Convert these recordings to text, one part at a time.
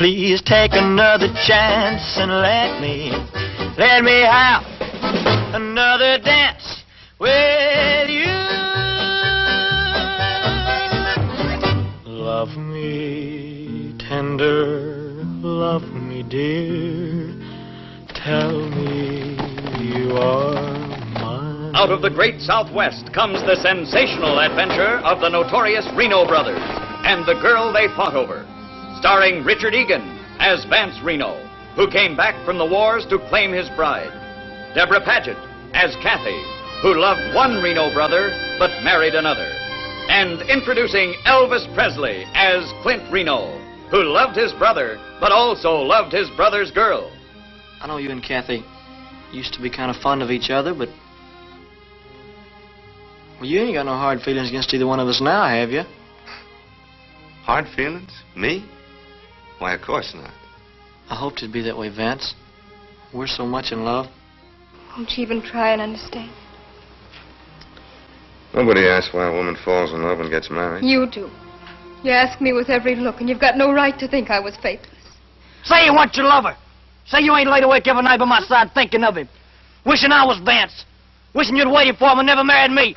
Please take another chance and let me, let me have another dance with you. Love me tender, love me dear. Tell me you are mine. Out of the great Southwest comes the sensational adventure of the notorious Reno brothers and the girl they fought over. Starring Richard Egan as Vance Reno, who came back from the wars to claim his bride. Debra Paget as Kathy, who loved one Reno brother but married another. And introducing Elvis Presley as Clint Reno, who loved his brother but also loved his brother's girl. I know you and Kathy used to be kind of fond of each other, but. Well, you ain't got no hard feelings against either one of us now, have you? Hard feelings? Me? Why, of course not. I hoped it'd be that way, Vance. We're so much in love. Won't you even try and understand? Nobody asks why a woman falls in love and gets married. You do. You ask me with every look, and you've got no right to think I was faithless. Say you want your lover. Say you ain't laid awake every night by my side thinking of him. Wishing I was Vance. Wishing you'd waited for him and never married me.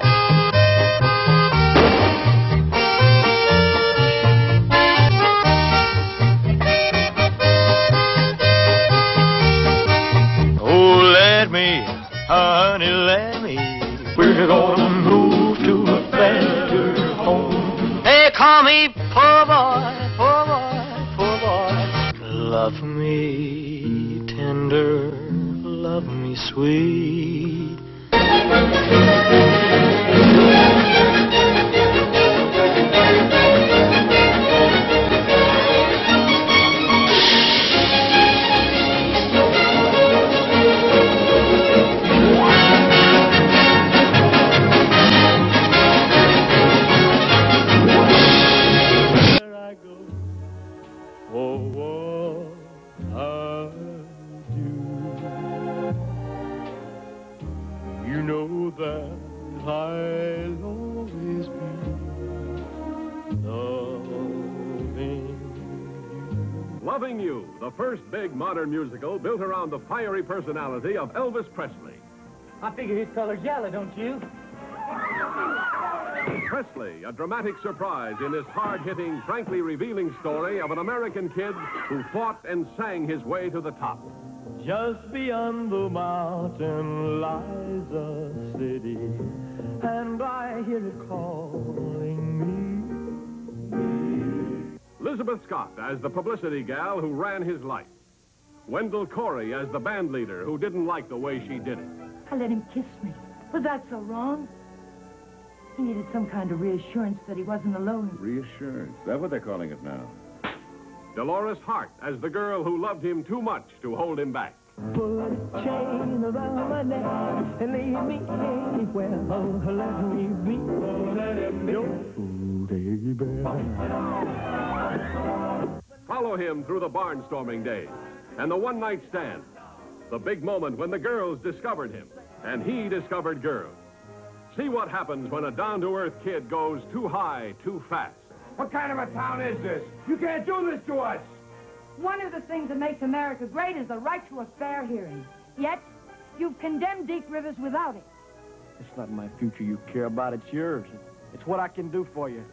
Me, honey, let me. We're gonna move to a better home. They call me poor boy, poor boy, poor boy. Love me tender, love me sweet. That I'll always be loving Loving You, the first big modern musical built around the fiery personality of Elvis Presley. I figure his color's yellow, don't you? Presley, a dramatic surprise in this hard hitting, frankly revealing story of an American kid who fought and sang his way to the top. Just beyond the mountain lies a city, and I hear it calling me. Lizabeth Scott as the publicity gal who ran his life. Wendell Corey as the band leader who didn't like the way she did it. I let him kiss me. Was that so wrong? He needed some kind of reassurance that he wasn't alone. Reassurance. That what they're calling it now? Dolores Hart as the girl who loved him too much to hold him back. Put a chain around my neck and leave me anywhere. Oh, let me be. let him be. Follow him through the barnstorming days and the one night stand. The big moment when the girls discovered him and he discovered girls. See what happens when a down to earth kid goes too high, too fast. What kind of a town is this? You can't do this to us. One of the things that makes America great is the right to a fair hearing. Yet, you've condemned Deke Rivers without it. It's not my future you care about, it's yours. It's what I can do for you.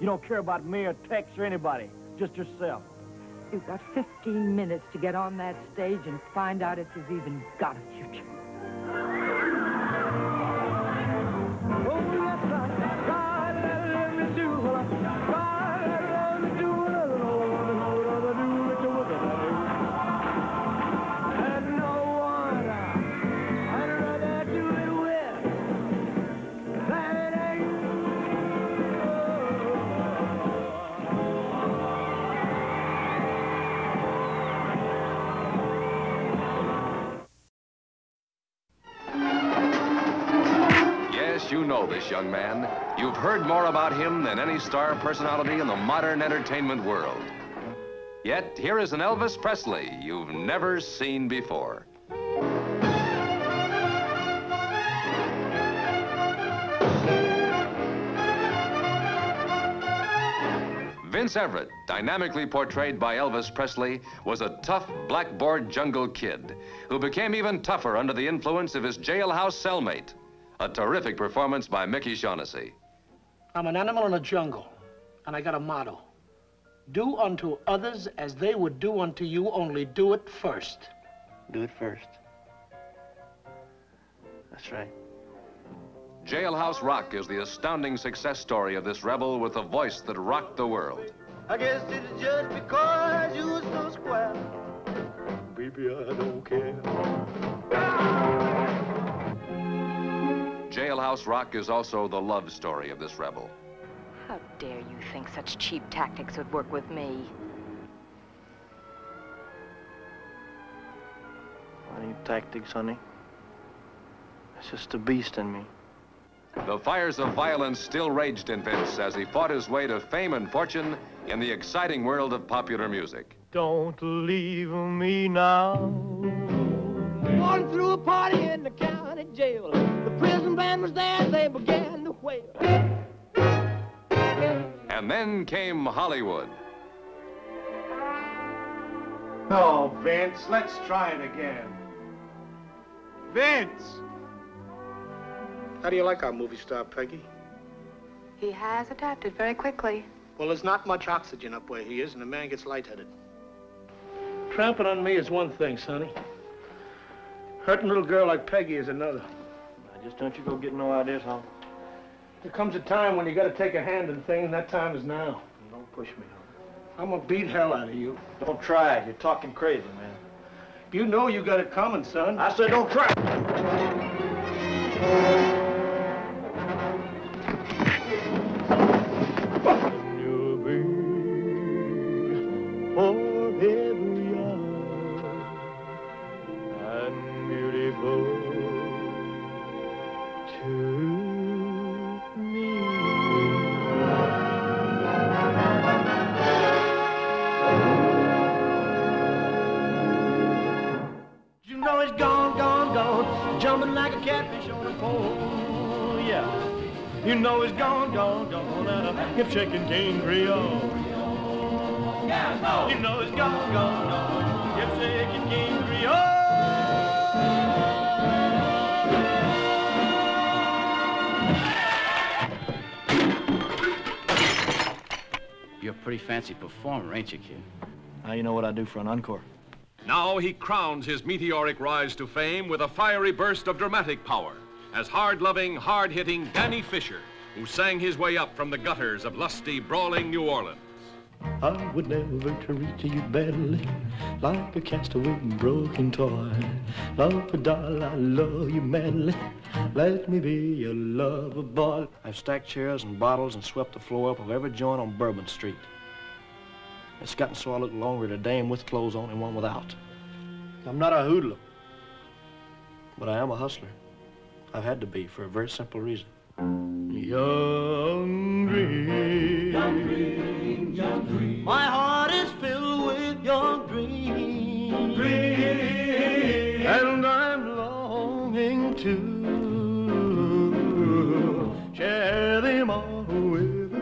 You don't care about me or Tex or anybody, just yourself. You've got 15 minutes to get on that stage and find out if you've even got a future. Star personality in the modern entertainment world. Yet, here is an Elvis Presley you've never seen before. Vince Everett, dynamically portrayed by Elvis Presley, was a tough blackboard jungle kid who became even tougher under the influence of his jailhouse cellmate. A terrific performance by Mickey Shaughnessy. I'm an animal in a jungle, and I got a motto. Do unto others as they would do unto you, only do it first. Do it first. That's right. Jailhouse Rock is the astounding success story of this rebel with a voice that rocked the world. I guess it's just because you were so square. Baby, I don't care. Jailhouse Rock is also the love story of this rebel. How dare you think such cheap tactics would work with me? I need tactics, honey. It's just the beast in me. The fires of violence still raged in Vince as he fought his way to fame and fortune in the exciting world of popular music. Don't leave me now. Going through a party in the county jail. The prison band was there, they began to wail. And then came Hollywood. No, Vince, let's try it again. Vince! How do you like our movie star, Peggy? He has adapted very quickly. Well, there's not much oxygen up where he is, and the man gets lightheaded. Tramping on me is one thing, Sonny. Hurting a little girl like Peggy is another. Now, just don't you go getting no ideas, huh? There comes a time when you gotta take a hand in things, and that time is now. Don't push me, huh? I'm gonna beat hell out of you. Don't try it. You're talking crazy, man. You know you got it coming, son. I said don't try. And a hip shaking King Creole. Yeah, no. You know it's gone, gone, gone, hip shaking King Creole. You're a pretty fancy performer, ain't you, kid? Now you know what I do for an encore. Now he crowns his meteoric rise to fame with a fiery burst of dramatic power as hard-loving, hard-hitting Danny Fisher, who sang his way up from the gutters of lusty, brawling New Orleans. I would never treat you badly like a castaway broken toy. Love, doll, I love you madly. Let me be your lover boy. I've stacked chairs and bottles and swept the floor up of every joint on Bourbon Street. It's gotten so I look longer at a dame with clothes on and one without. I'm not a hoodlum, but I am a hustler. I've had to be for a very simple reason. Young dream, young dream, young dream. My heart is filled with your dreams. Dream. And I'm longing to share them all with you.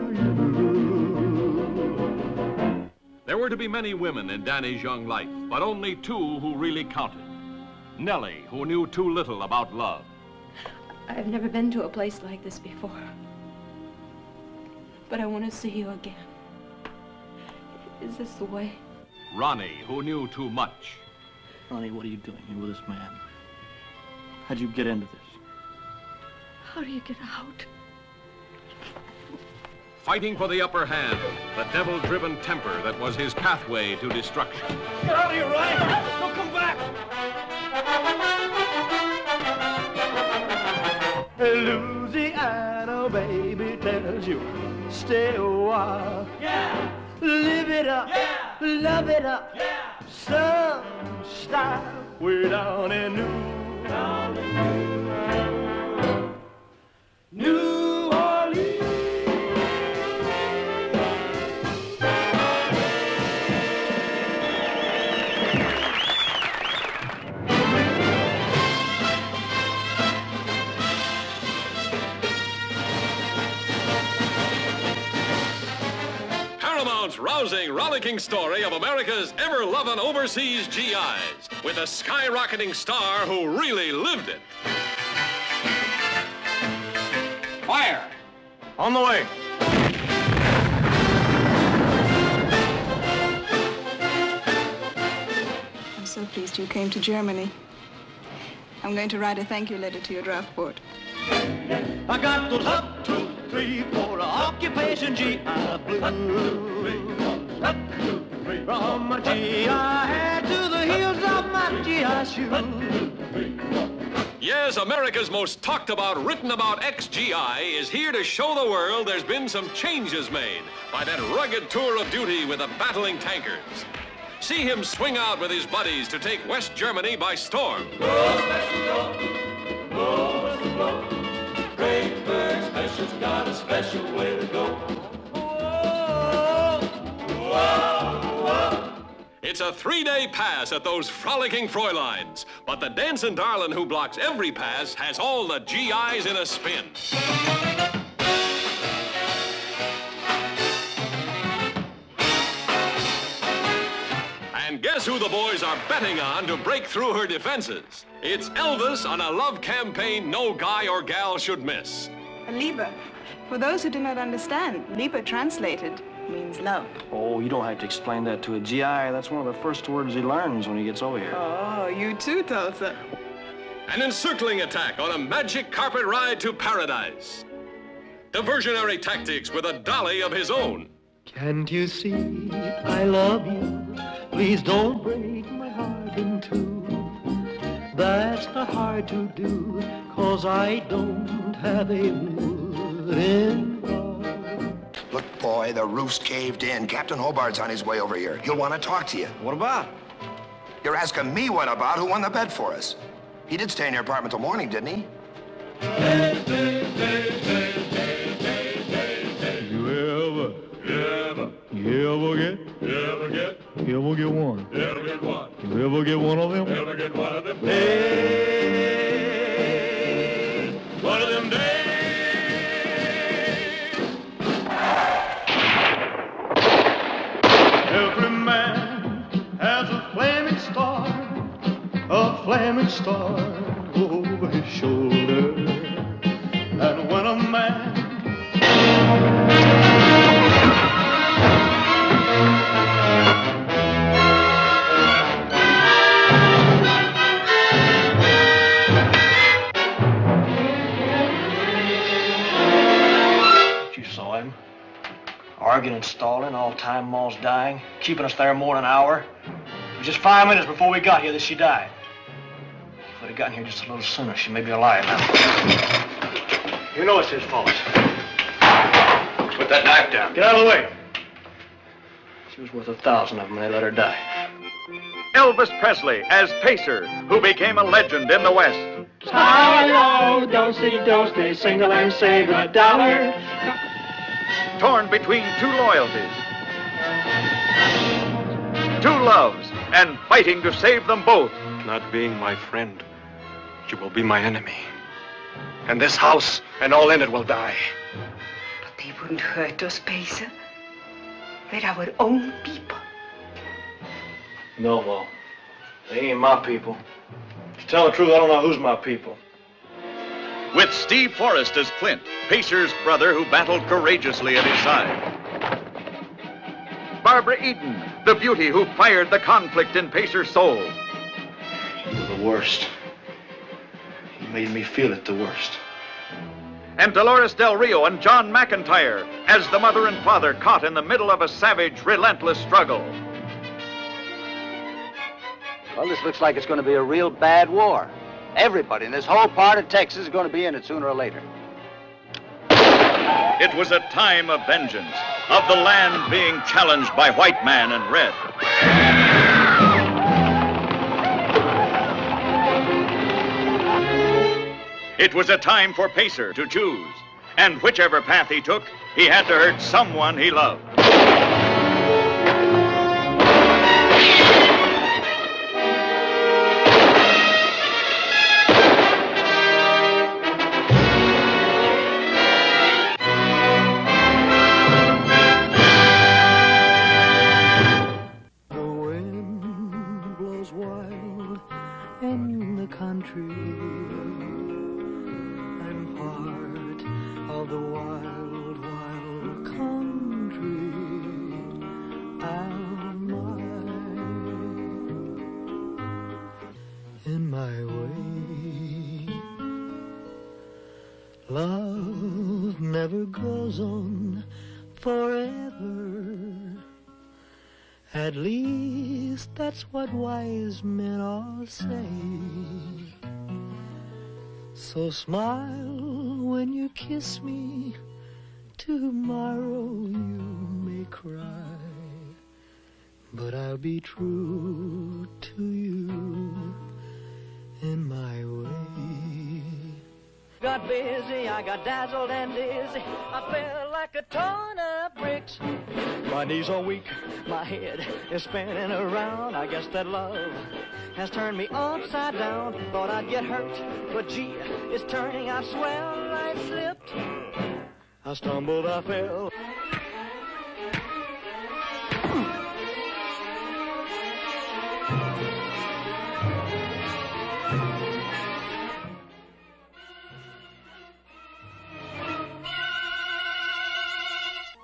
There were to be many women in Danny's young life, but only two who really counted. Nellie, who knew too little about love. I've never been to a place like this before. But I want to see you again. Is this the way? Ronnie, who knew too much. Ronnie, what are you doing here with this man? How'd you get into this? How do you get out? Fighting for the upper hand, the devil-driven temper that was his pathway to destruction. Get out of here, Ryan! Don't come back! Louisiana, baby, tells you stay a while. Yeah. Live it up. Yeah. Love it up. Yeah. Some style way down in New, down in New, New Paramount's rollicking story of America's ever loving overseas GIs with a skyrocketing star who really lived it. Fire! On the way. I'm so pleased you came to Germany. I'm going to write a thank you letter to your draft board. I got those up, two, three, four, occupation GI blue. From my GI hat to the heels of my GI shoe. Yes, America's most talked about, written about ex-GI is here to show the world there's been some changes made by that rugged tour of duty with the battling tankers. See him swing out with his buddies to take West Germany by storm. Special's got a special way to go. It's a three-day pass at those frolicking Fräuleins, but the dancing darling who blocks every pass has all the GIs in a spin. And guess who the boys are betting on to break through her defenses? It's Elvis on a love campaign no guy or gal should miss. Liebe. For those who do not understand, Liebe translated means love. Oh, you don't have to explain that to a GI. That's one of the first words he learns when he gets over here. Oh, you too, Tulsa. An encircling attack on a magic carpet ride to paradise. Diversionary tactics with a dolly of his own. Can't you see I love you? Please don't break my heart in two. That's not hard to do, cause I don't have a wooden Look, boy, the roof's caved in. Captain Hobart's on his way over here. He'll want to talk to you. What about? You're asking me what about? Who won the bet for us? He did stay in your apartment till morning, didn't he? You ever, ever, you ever get, you ever get, you ever get one, ever get one, ever get one of them, ever get one of them days, one of them days. Every man has a flaming star, a flaming star keeping us there more than an hour. It was just five minutes before we got here that she died. If we'd have gotten here just a little sooner, she may be alive now. You know it's his fault. Put that knife down. Get out of the way. She was worth a thousand of them, and they let her die. Elvis Presley as Pacer, who became a legend in the West. Hello, oh, don't see, don't stay single and save a dollar. Torn between two loyalties, two loves, and fighting to save them both. Not being my friend, you will be my enemy. And this house and all in it will die. But they wouldn't hurt us, Pacer. They're our own people. No, Ma. They ain't my people. To tell the truth, I don't know who's my people. With Steve Forrest as Clint, Pacer's brother who battled courageously at his side. Barbara Eden, the beauty who fired the conflict in Pacer's soul. You were the worst. You made me feel it the worst. And Dolores Del Rio and John McIntire as the mother and father caught in the middle of a savage, relentless struggle. Well, this looks like it's going to be a real bad war. Everybody in this whole part of Texas is going to be in it sooner or later. It was a time of vengeance, of the land being challenged by white man and red. It was a time for Pacer to choose, and whichever path he took, he had to hurt someone he loved. That's what wise men all say. So smile when you kiss me. Tomorrow you may cry, but I'll be true to you in my way. Got busy, I got dazzled and dizzy. I felt like a ton of bricks. My knees are weak, my head is spinning around. I guess that love has turned me upside down. Thought I'd get hurt, but gee, it's turning I swell. I slipped, I stumbled, I fell.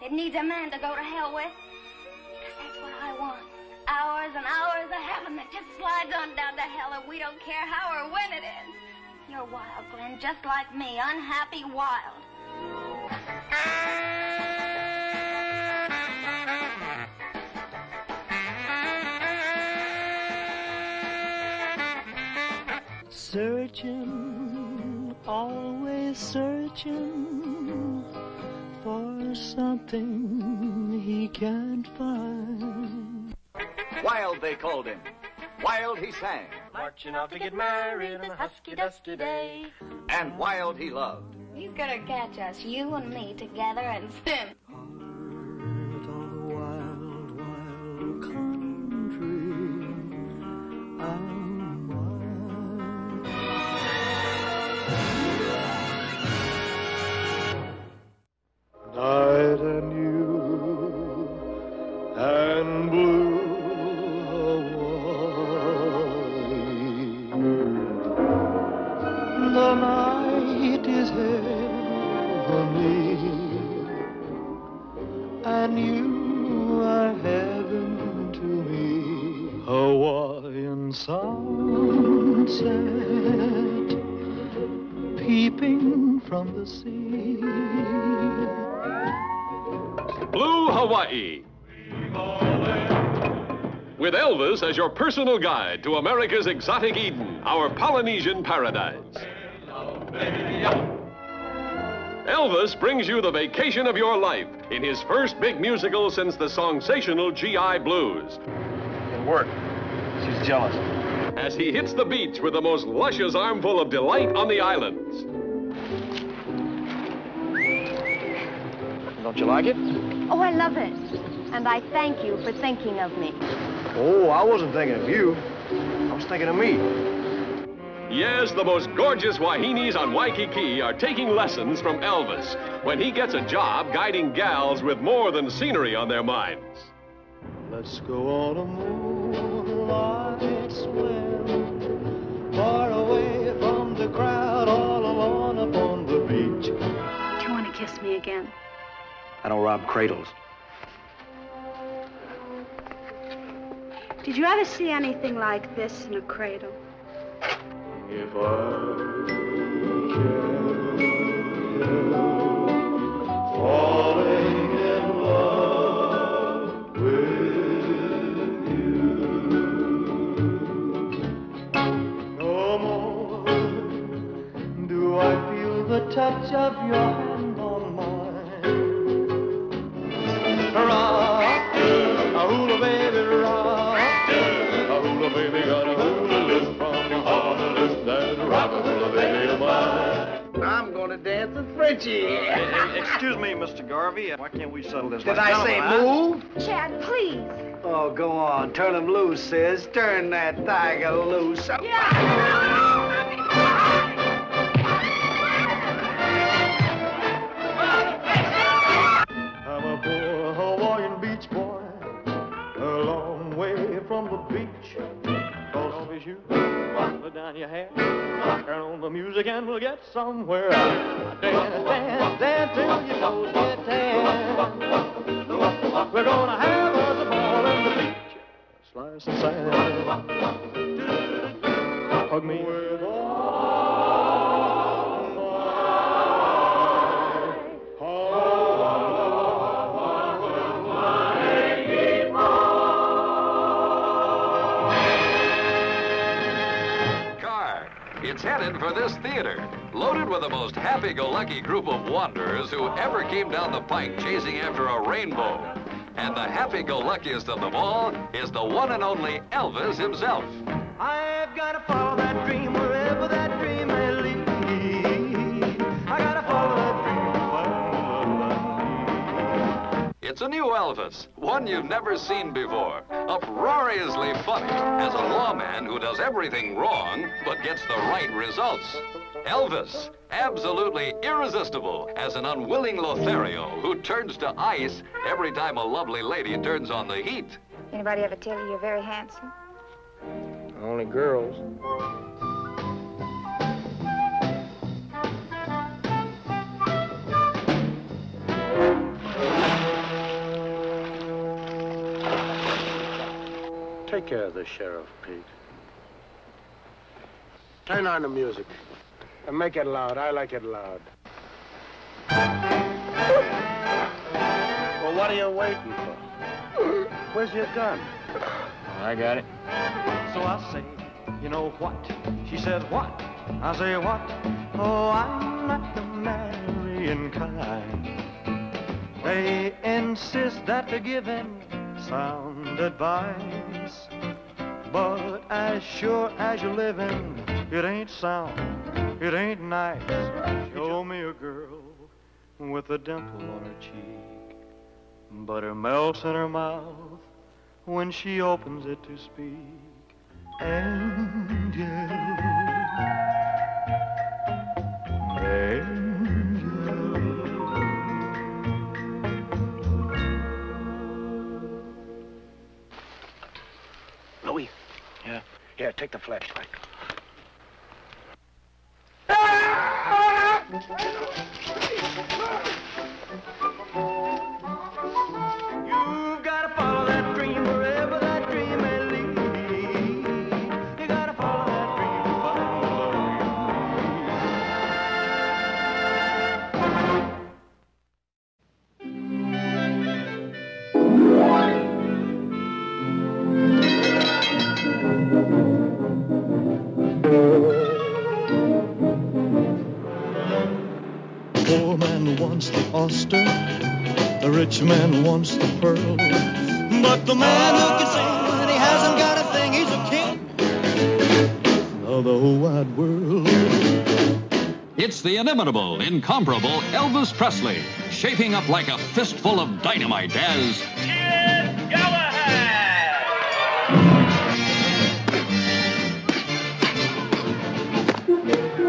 It needs a man to go to hell with. Hours and hours of heaven that just slides on down to hell, and we don't care how or when it ends. You're wild, Glenn, just like me, unhappy wild. Searching, always searching for something he can't find. Wild, they called him. Wild, he sang. Marching off to get married on a husky dusty day. And wild, he loved. He's gonna catch us, you and me, together and spin. Your personal guide to America's exotic Eden, our Polynesian paradise. Elvis brings you the vacation of your life in his first big musical since the sensational GI Blues. It worked. She's jealous. As he hits the beach with the most luscious armful of delight on the islands. Don't you like it? Oh, I love it. And I thank you for thinking of me. Oh, I wasn't thinking of you. I was thinking of me. Yes, the most gorgeous wahines on Waikiki are taking lessons from Elvis when he gets a job guiding gals with more than scenery on their minds. Let's go on a moonlight swim far away from the crowd, all alone upon the beach. Do you want to kiss me again? I don't rob cradles. Did you ever see anything like this in a cradle? If I falling in love with you, no more do I feel the touch of your dance with Frenchie. Uh, excuse me, Mr. Garvey. Uh, why can't we settle this Did like I say move? Chad, please. Oh, go on. Turn him loose, sis. Turn that tiger loose. I'm music, we'll get somewhere. Dance, dance, dance till your toes get tan. We're gonna have us a ball in the beach, slice and sand. Hug me this theater, loaded with the most happy-go-lucky group of wanderers who ever came down the pike chasing after a rainbow. And the happy-go-luckiest of them all is the one and only Elvis himself. I've got to follow that dream wherever that dream may lead. I got to follow that dream. It's a new Elvis, one you've never seen before. Uproariously funny as a lawman who does everything wrong but gets the right results. Elvis, absolutely irresistible as an unwilling Lothario who turns to ice every time a lovely lady turns on the heat. Anybody ever tell you you're very handsome? Only girls. Take care of the Sheriff Pete. Turn on the music. And make it loud. I like it loud. Well, what are you waiting for? Where's your gun? I got it. So I say, you know what? She says what? I say what? Oh, I'm not the marrying kind. They insist that they're giving sound advice. But as sure as you're living, it ain't sound, it ain't nice. Show me a girl with a dimple on her cheek, but her melts in her mouth when she opens it to speak. Angel, take the flashlight. You've man wants the pearl. But the man who can sing when he hasn't got a thing, he's a king of the whole wide world. It's the inimitable, incomparable Elvis Presley, shaping up like a fistful of dynamite as Kid Galahad.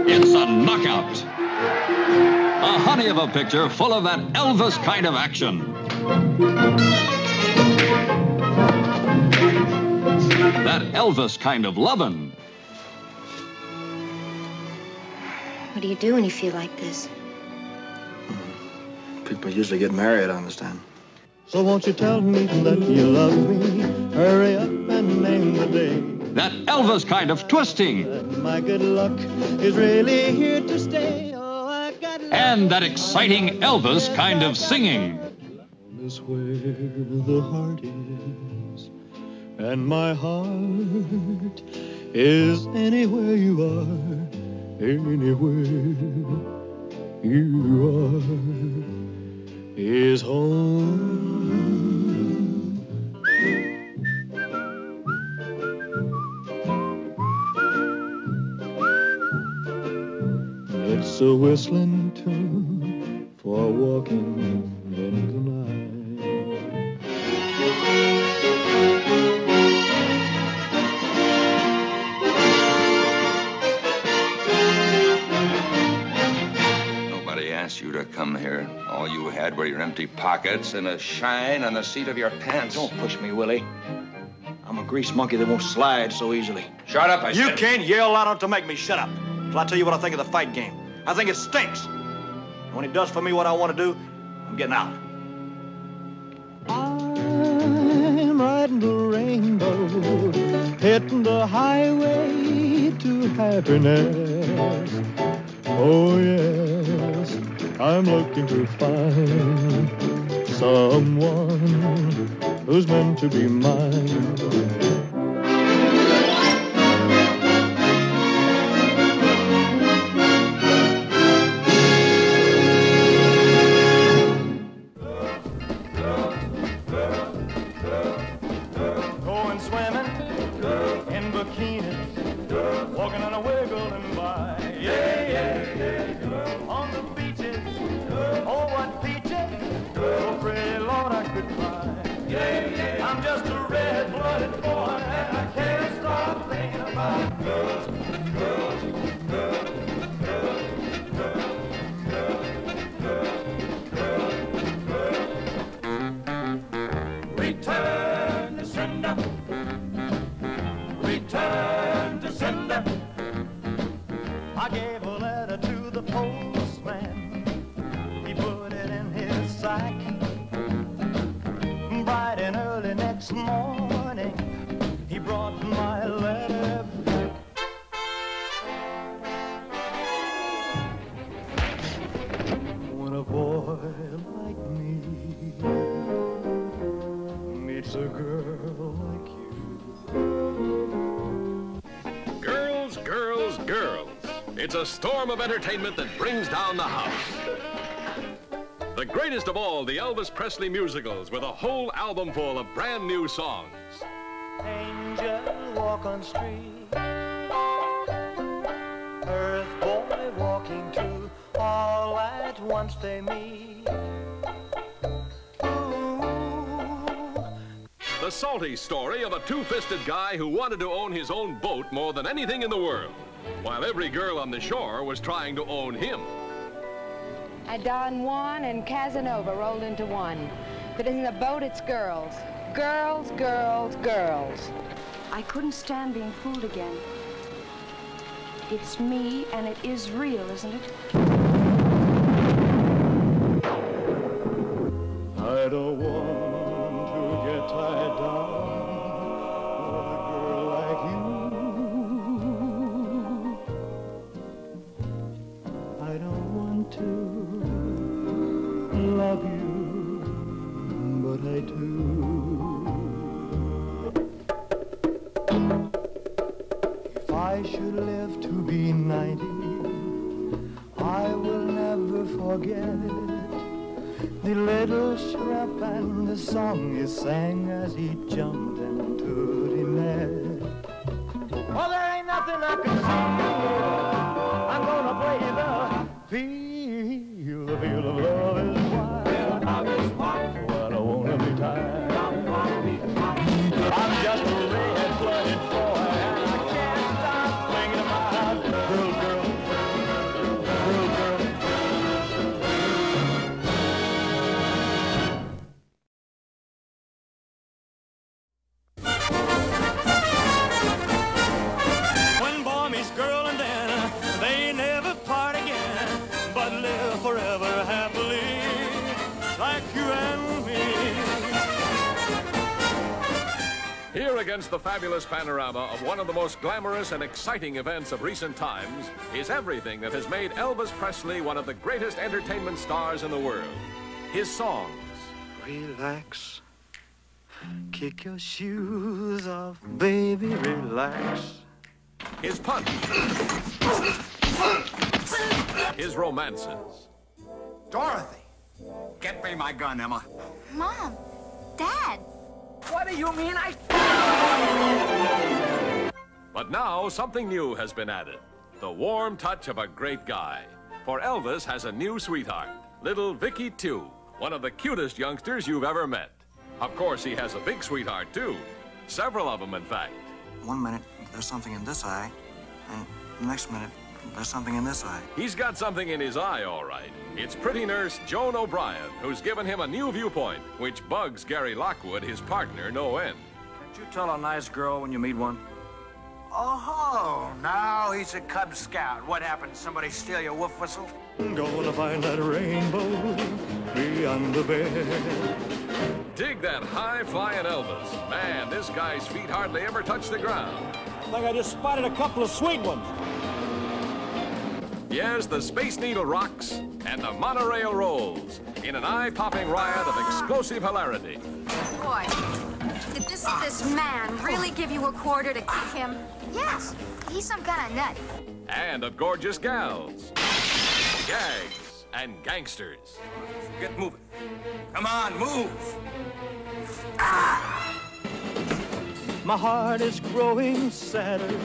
It's a knockout. A honey of a picture full of that Elvis kind of action. That Elvis kind of lovin'. What do you do when you feel like this? People usually get married, I understand. So won't you tell me that you love me? Hurry up and name the day. That Elvis kind of twisting. My good luck is really here to stay. Oh, and that exciting Elvis kind of singing. Is where the heart is, and my heart is anywhere you are, anywhere you are is home. It's a whistling tune for walking you to come here. All you had were your empty pockets and a shine on the seat of your pants. Don't push me, Willie. I'm a a grease monkey that won't slide so easily. Shut up, I said. You said. can't yell loud enough to make me shut up. Till I tell you what I think of the fight game. I think it stinks. And when it does for me what I want to do, I'm getting out. I'm riding the rainbow, hitting the highway to happiness. Oh yes, I'm looking to find someone who's meant to be mine. Entertainment that brings down the house. The greatest of all the Elvis Presley musicals with a whole album full of brand new songs. Angel walk on street. Earth boy walking too. All at once they meet. Salty story of a two-fisted guy who wanted to own his own boat more than anything in the world, while every girl on the shore was trying to own him. And Don Juan and Casanova rolled into one. If it isn't a boat, it's girls. Girls, girls, girls. I couldn't stand being fooled again. It's me, and it is real, isn't it? Fabulous panorama of one of the most glamorous and exciting events of recent times is everything that has made Elvis Presley one of the greatest entertainment stars in the world. His songs, Relax. Kick your shoes off, baby, relax. his punch, his romances, Dorothy, get me my gun, Emma. Mom, Dad. What do you mean I... But now something new has been added. The warm touch of a great guy. For Elvis has a new sweetheart, little Vicky Tiu, one of the cutest youngsters you've ever met. Of course, he has a big sweetheart, too. Several of them, in fact. One minute, there's something in this eye, and the next minute, there's something in this eye. He's got something in his eye, all right. It's pretty nurse Joan O'Brien, who's given him a new viewpoint, which bugs Gary Lockwood, his partner, no end. Can't you tell a nice girl when you meet one? Oh, now he's a Cub Scout. What happened? Somebody steal your wolf whistle? I'm Gonna find that rainbow beyond the bed. Dig that high-flying Elvis. Man, this guy's feet hardly ever touch the ground. I think I just spotted a couple of sweet ones. Yes, the Space Needle rocks and the monorail rolls in an eye-popping riot of explosive hilarity. Boy, did this this man really give you a quarter to kick him? Yes, he's some kind of nut. And of gorgeous gals, gags, and gangsters. Get moving. Come on, move. My heart is growing sadder.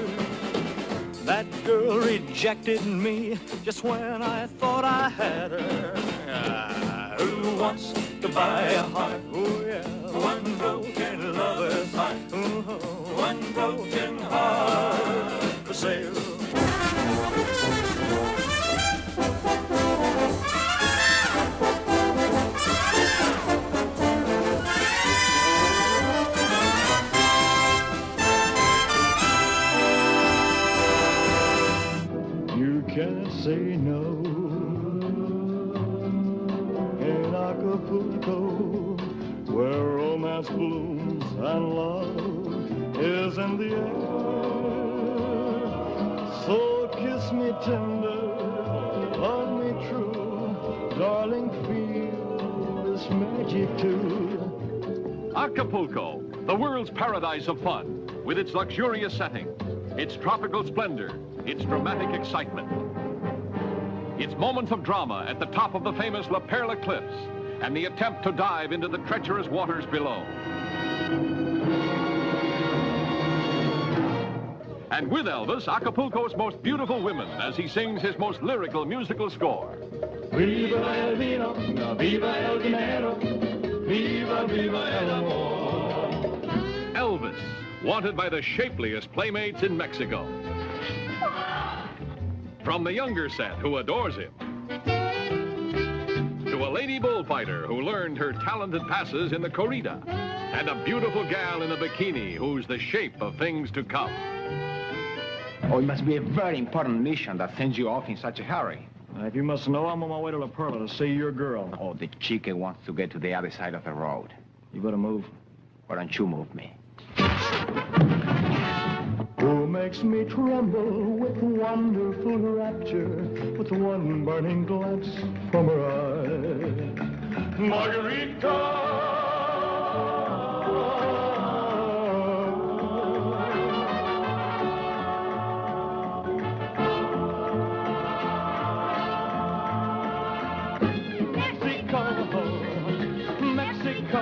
That girl rejected me just when I thought I had her. Ah, who wants to buy a heart? Oh yeah, one broken lover's heart. Ooh, one broken heart for sale. Can't say no in Acapulco, where romance blooms and love is in the air. So kiss me tender, love me true, darling, feel this magic too. Acapulco, the world's paradise of fun, with its luxurious setting, its tropical splendor, its dramatic excitement. Its moments of drama at the top of the famous La Perla Cliffs, and the attempt to dive into the treacherous waters below. And with Elvis, Acapulco's most beautiful women as he sings his most lyrical musical score. Viva el vino, viva el dinero, viva, viva el amor. Elvis, wanted by the shapeliest playmates in Mexico. From the younger set who adores him, to a lady bullfighter who learned her talented passes in the corrida, and a beautiful gal in a bikini who's the shape of things to come. Oh, it must be a very important mission that sends you off in such a hurry. Uh, if you must know, I'm on my way to La Perla to see your girl. Oh, the chica wants to get to the other side of the road. You better move. Why don't you move me? Makes me tremble with wonderful rapture, with one burning glance from her eye. Mexico, Mexico,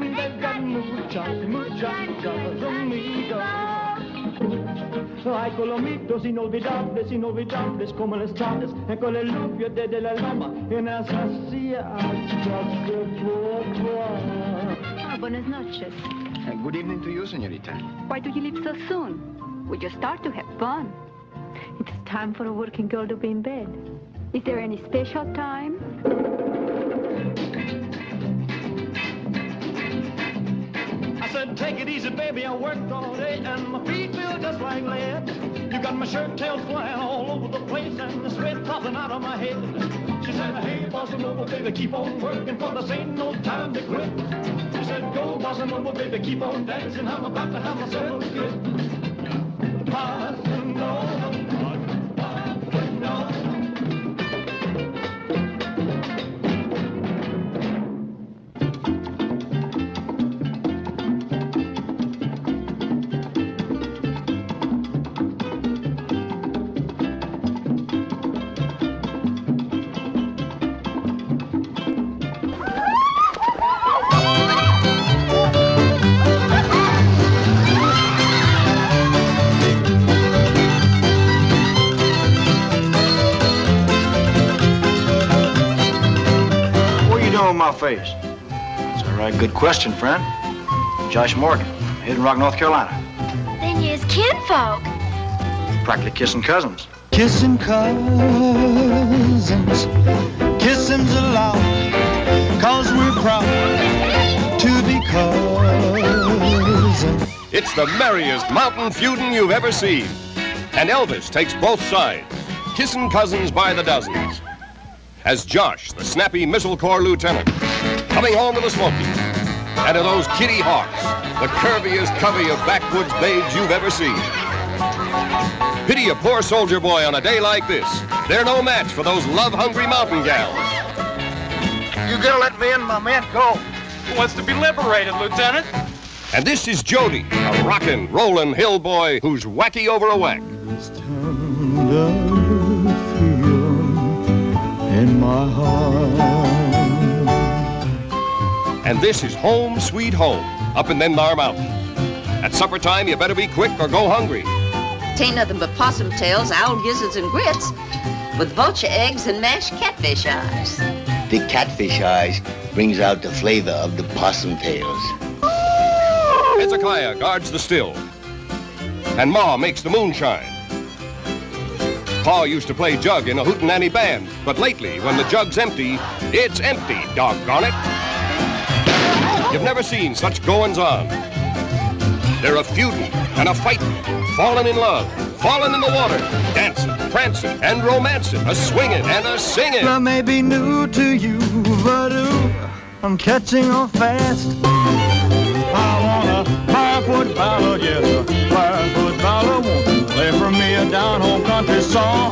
they've got muchas, muchas, muchas amigos. Hay colomitos inolvidables, inolvidables como las tardes, con el lupio desde la loma, en esas sillas de boba. Ah, buenas noches. Uh, good evening to you, senorita. Why do you leave so soon? We just start to have fun. It's time for a working girl to be in bed. Is there any special time? Said, take it easy, baby. I worked all day and my feet feel just like lead. You got my shirt tails flying all over the place and the sweat popping out of my head. She said, hey, bossa nova, baby, keep on working for this ain't no time to quit. She said, go, bossa nova, baby, keep on dancing. I'm about to have myself a fit. Bossa nova, my face? It's all right, good question, friend. Josh Morgan, Hidden Rock, North Carolina. Then you's kinfolk. Practically kissing cousins. Kissing cousins, kiss 'em's allowed, cause we're proud to be cousins. It's the merriest mountain feuding you've ever seen. And Elvis takes both sides, kissing cousins by the dozens. As Josh, the snappy Missile Corps lieutenant, coming home to the Smokies, and to those Kitty Hawks, the curviest covey of backwoods babes you've ever seen. Pity a poor soldier boy on a day like this. They're no match for those love-hungry mountain gals. You gonna let me and my men go? Who wants to be liberated, Lieutenant? And this is Jody, a rockin', rollin' hill boy who's wacky over a whack. In my heart. And this is Home Sweet Home, up in them thar mountains. At supper time, you better be quick or go hungry. Tain't nothing but possum tails, owl gizzards, and grits, with vulture eggs and mashed catfish eyes. The catfish eyes brings out the flavor of the possum tails. Hezekiah guards the still. And Ma makes the moonshine. Pa used to play jug in a hootenanny band, but lately, when the jug's empty, it's empty, doggone it. You've never seen such goings on. They're a feuding and a fighting, falling in love, falling in the water, dancing, prancing, and romancing, a swinging and a singing. I may be new to you, but ooh, I'm catching on fast. I want a five-foot yes, five-foot ballad. Play for me a down-home country song?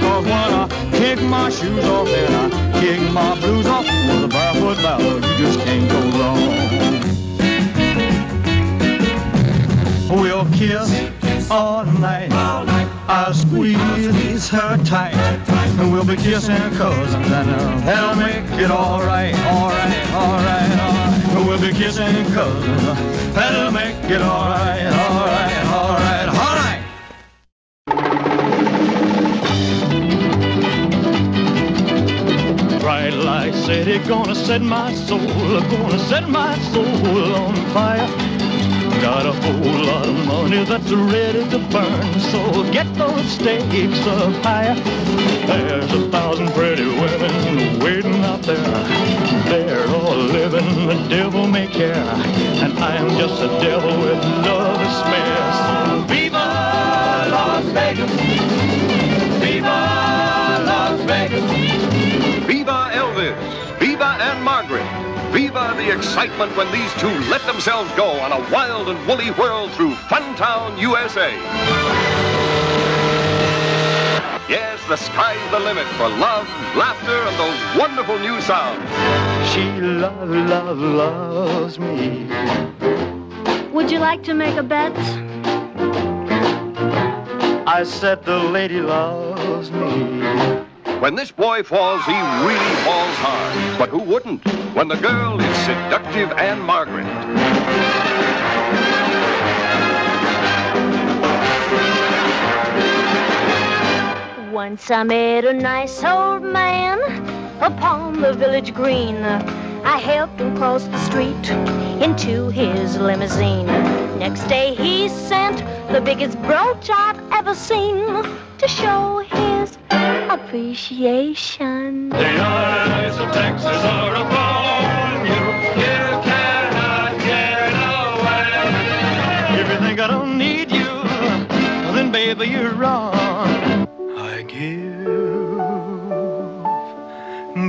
Cause when I kick my shoes off and I kick my blues off with a barefoot ballad, you just can't go wrong. We'll kiss all night. I'll squeeze her tight. And we'll be kissing cousins and that'll make it alright, alright, alright, alright. We'll be kissing cousins. That'll make it alright, alright, alright. Bright light city gonna set my soul, gonna set my soul on fire. Got a whole lot of money that's ready to burn, so get those stakes up higher. There's a thousand pretty women waiting out there. They're all living the devil may care, and I'm just a devil with love to spare. So Viva Las Vegas! Viva Las Vegas! Viva Elvis! Viva Ann-Margret! Viva the excitement when these two let themselves go on a wild and woolly whirl through Funtown, USA. Yes, the sky's the limit for love, laughter, and those wonderful new sounds. She love, love, loves me. Would you like to make a bet? I said the lady loves me. When this boy falls, he really falls hard. But who wouldn't? When the girl is seductive Ann-Margret. Once I met a nice old man upon the village green. I helped him cross the street into his limousine. Next day he sent the biggest brooch I've ever seen to show his appreciation. The eyes of Texas are upon you. You cannot get away. If you think I don't need you, then baby you're wrong. I give,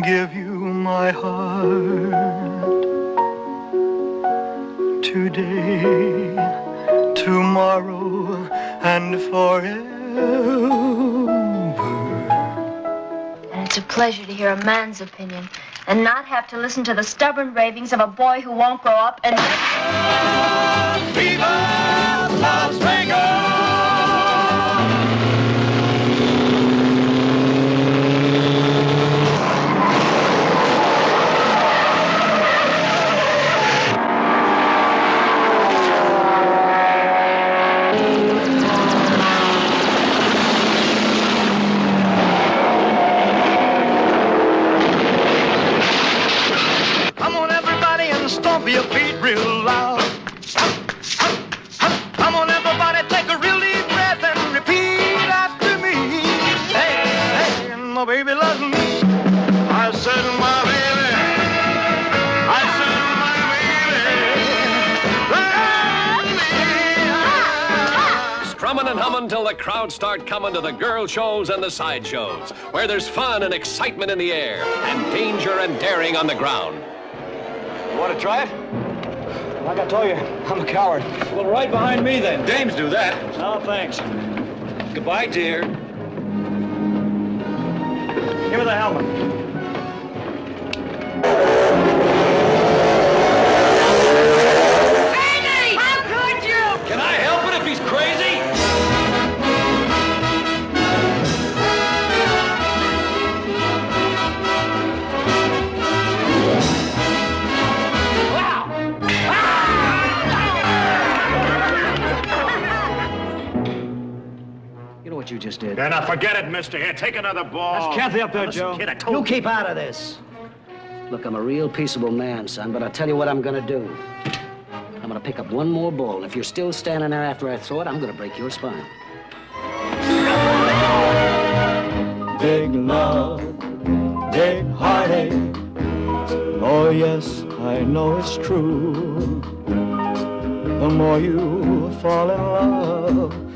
give you my heart today, tomorrow, and forever. Pleasure to hear a man's opinion and not have to listen to the stubborn ravings of a boy who won't grow up and. Viva Las Vegas! Crowds start coming to the girl shows and the side shows, where there's fun and excitement in the air and danger and daring on the ground. You want to try it? Like I told you, I'm a coward. Well, right behind me then. Dames do that. No, thanks. Goodbye, dear. Give me the helmet. You know just did? Yeah, now forget it, mister. Here, take another ball. That's Kathy up there, Listen, Joe. Kid, I told You keep out of this. Look, I'm a real peaceable man, son, but I'll tell you what I'm gonna do. I'm gonna pick up one more ball, and if you're still standing there after I throw it, I'm gonna break your spine. Big love, big heartache. Oh, yes, I know it's true. The more you fall in love, she had a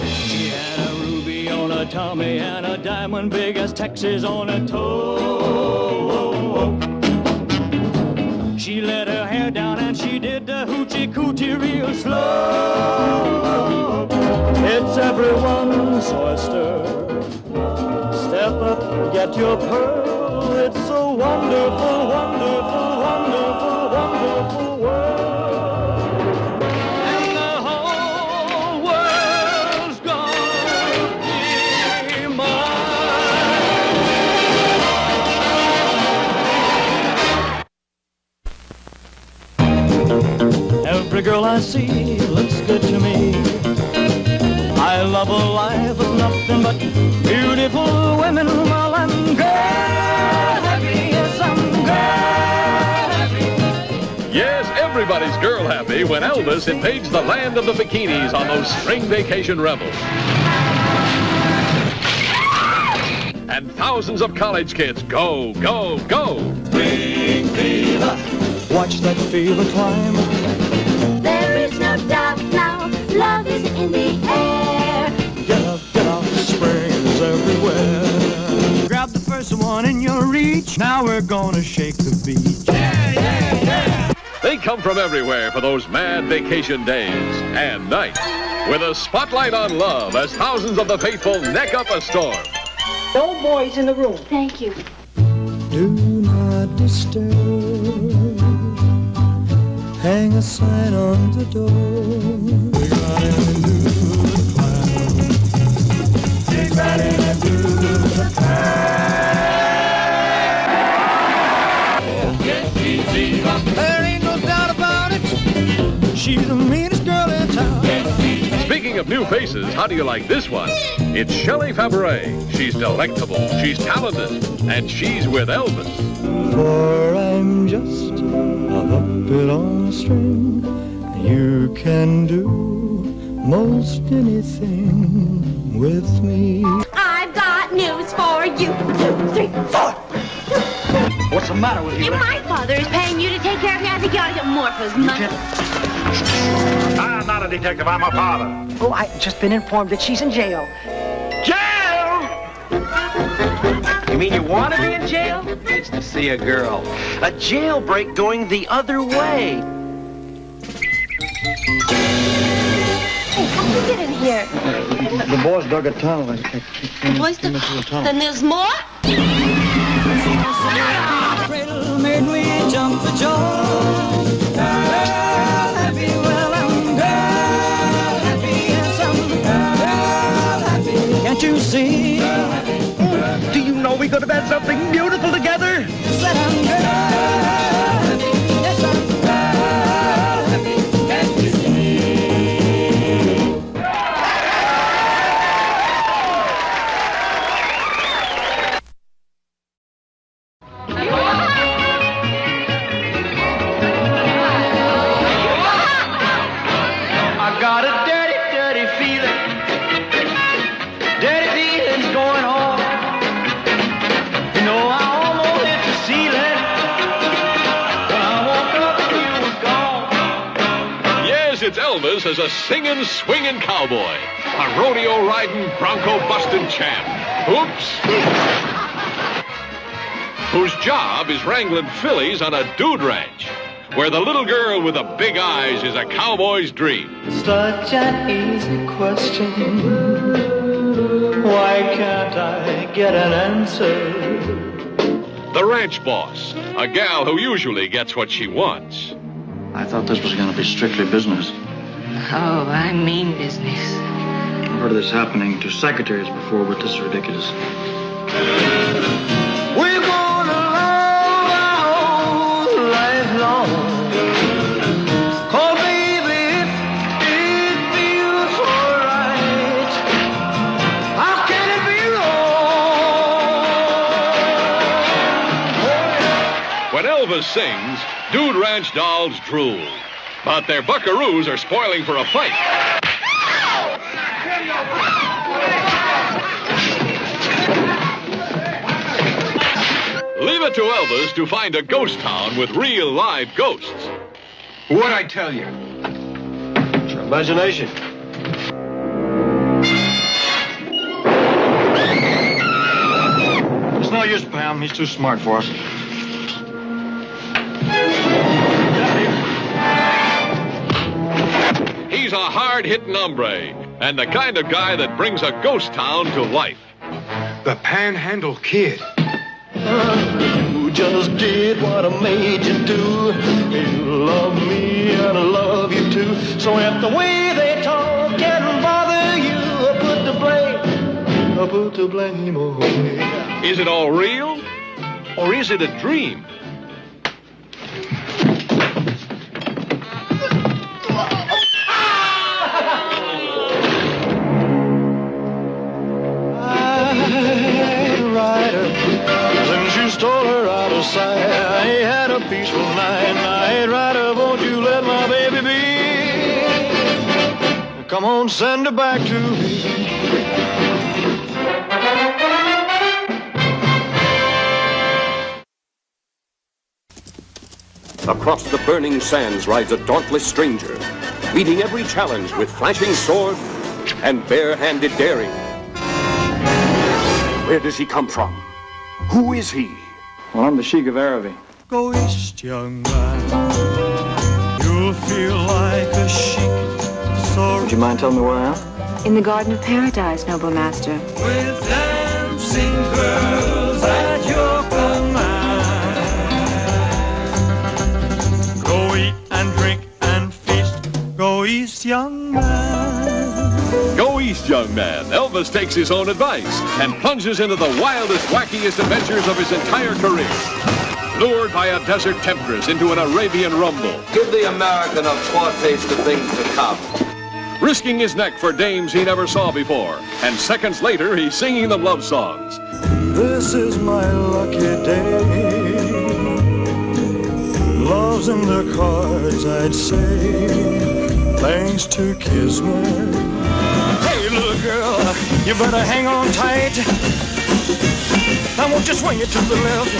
her tummy and a diamond big as Texas on her toe. She let her hair down and she did the hoochie coochie real slow. It's everyone's oyster. Step up, get your pearl. It's a wonderful, wonderful, Every girl I see looks good to me. I love a life with nothing but beautiful women while I'm girl happy. Yes, I'm girl happy. Yes, everybody's girl happy when Elvis invades the land of the bikinis on those spring vacation revels. And thousands of college kids go, go, go. Bring fever. Watch that fever climb. In the air. Get up, get up, spring is everywhere. Grab the first one in your reach. Now we're gonna shake the beach. Yeah, yeah, yeah. They come from everywhere for those mad vacation days and nights. With a spotlight on love as thousands of the faithful neck up a storm. No boys in the room. Thank you. Do not disturb. Hang a sign on the door. There ain't no doubt about it. She's the meanest girl in town. Speaking of new faces, how do you like this one? It's Shelley Fabares. She's delectable, she's talented, and she's with Elvis. For I'm just a puppet on a string. You can do most anything with me. I've got news for you. Two, three, four. What's the matter with you? My father is paying you to take care of me. I think you ought to get more for his money. I'm not a detective. I'm a father. Oh, I've just been informed that she's in jail. Jail? You mean you want to be in jail? It's to see a girl. A jailbreak going the other way. Hey, how did you get in here? The boys dug a tunnel and Boys, came into the tunnel. then there's more? Cradle made me jump for joy. Girl happy, well I'm girl happy, yes I'm girl happy. Can't you see? Do you know we could have had something beautiful together? That I'm girl is a singing, swinging cowboy, a rodeo riding, bronco busting champ. Oops. Whose job is wrangling fillies on a dude ranch, where the little girl with the big eyes is a cowboy's dream. Such an easy question. Why can't I get an answer? The ranch boss, a gal who usually gets what she wants. I thought this was going to be strictly business. Oh, I mean business. I've heard of this happening to secretaries before, but this is ridiculous. We're gonna love our whole life long. 'Cause baby, it feels alright. How can it be wrong? When Elvis sings, Dude Ranch dolls drool. But their buckaroos are spoiling for a fight. Leave it to Elvis to find a ghost town with real live ghosts. What'd I tell you? It's your imagination. It's no use, Pam. He's too smart for us. He's a hard hitting hombre and the kind of guy that brings a ghost town to life. The Panhandle Kid. You just did what I made you do. You love me and I love you too. So if the way they talk can bother you, I put the blame, I put the blame on me. Is it all real? Or is it a dream? Sight, I ain't had a peaceful night. Night rider, won't you let my baby be? Come on, send her back to me. Across the burning sands rides a dauntless stranger, meeting every challenge with flashing sword and bare-handed daring. Where does he come from? Who is he? Well, I'm the Sheik of Araby. Go east, young man. You'll feel like a sheik. So Would you mind telling me where I am? In the Garden of Paradise, noble master. with dancing girls at your command. Go eat and drink and feast. Go east, young man. Go east, young man. Elvis takes his own advice and plunges into the wildest, wackiest adventures of his entire career. Lured by a desert temptress into an Arabian rumble. Give the American a foretaste of things to come. Risking his neck for dames he never saw before. And seconds later, he's singing them love songs. This is my lucky day. Love's in the cards, I'd say. Thanks to Kismet. You better hang on tight. Now won't swing it to the left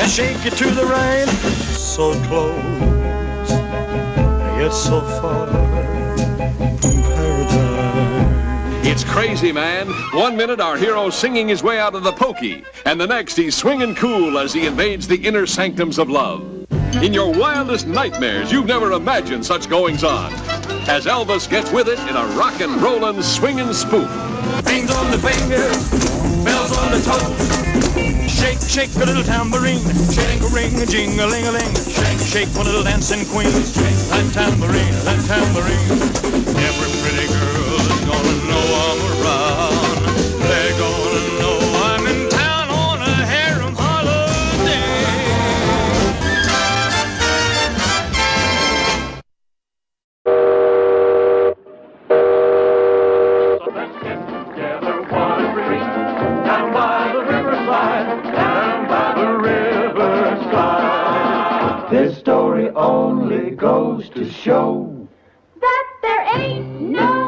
and shake it to the right? So close, yet so far from paradise. It's crazy, man. One minute, our hero's singing his way out of the pokey, and the next, he's swinging cool as he invades the inner sanctums of love. In your wildest nightmares, you've never imagined such goings on. As Elvis gets with it in a rockin', rollin', swingin' spoof. Rings on the fingers, bells on the toes. Shake, shake a little tambourine. Shake a ring, a jing a ling. Shake, shake one little dancing queen. Shake that tambourine, that tambourine. Every pretty girl is gonna This story only goes to show That there ain't no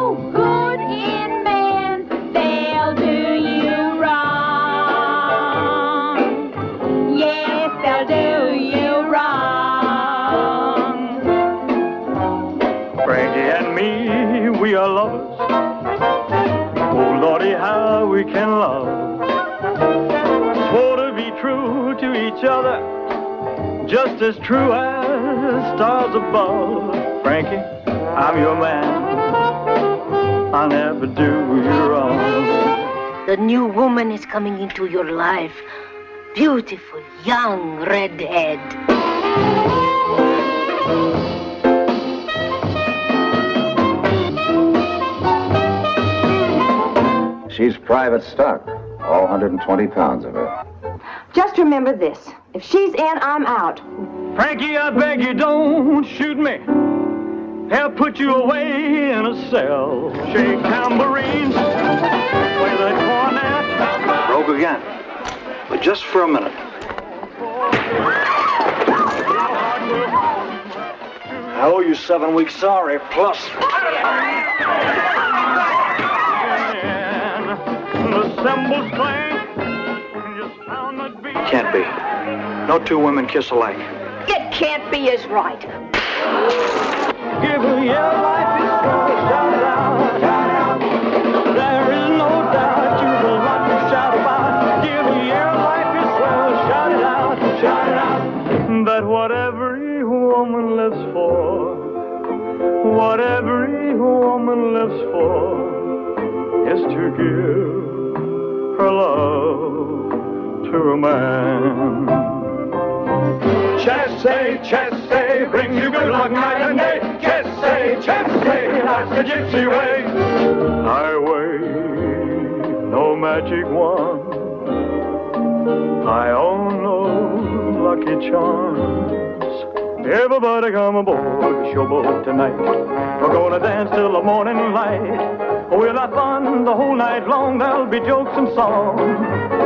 just as true as stars above. Frankie, I'm your man. I'll never do you wrong. The new woman is coming into your life. Beautiful, young redhead. She's private stock, all 120 pounds of her. Just remember this. If she's in, I'm out. Frankie, I beg you, don't shoot me. They'll put you away in a cell. Shake tambourines, play the cornet. Broke again. But just for a minute. I owe you seven weeks sorry, plus. The cymbals clang. Just found that beat. Can't be. No two women kiss alike. It can't be as right. Give her your life is full. Shout it out, shout it out. There is no doubt you've a lot to shout about. Give her your life is swell. Shout it out, shout it out. That what every woman lives for, what every woman lives for, is to give her love to a man. Chesay, chasse, brings you good luck night and day. Chesay, chasse, that's the gypsy way. Highway, no magic wand. I own no lucky charms. Everybody come aboard showboat tonight. We're gonna dance till the morning light. We'll have fun the whole night long. There'll be jokes and songs.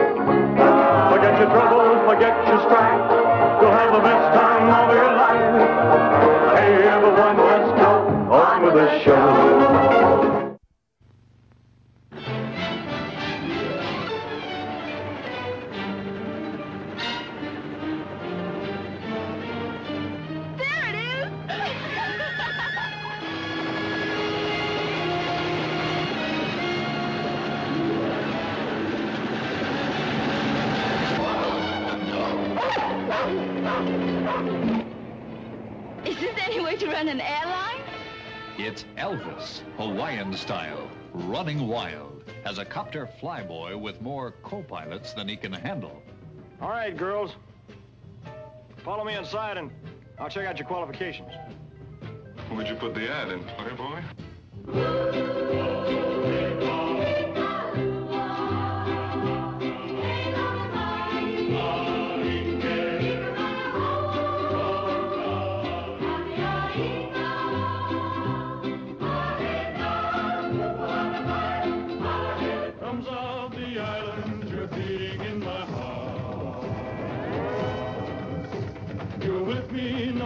Copter flyboy with more co-pilots than he can handle. All right, girls. Follow me inside and I'll check out your qualifications. Where'd you put the ad in, Playboy?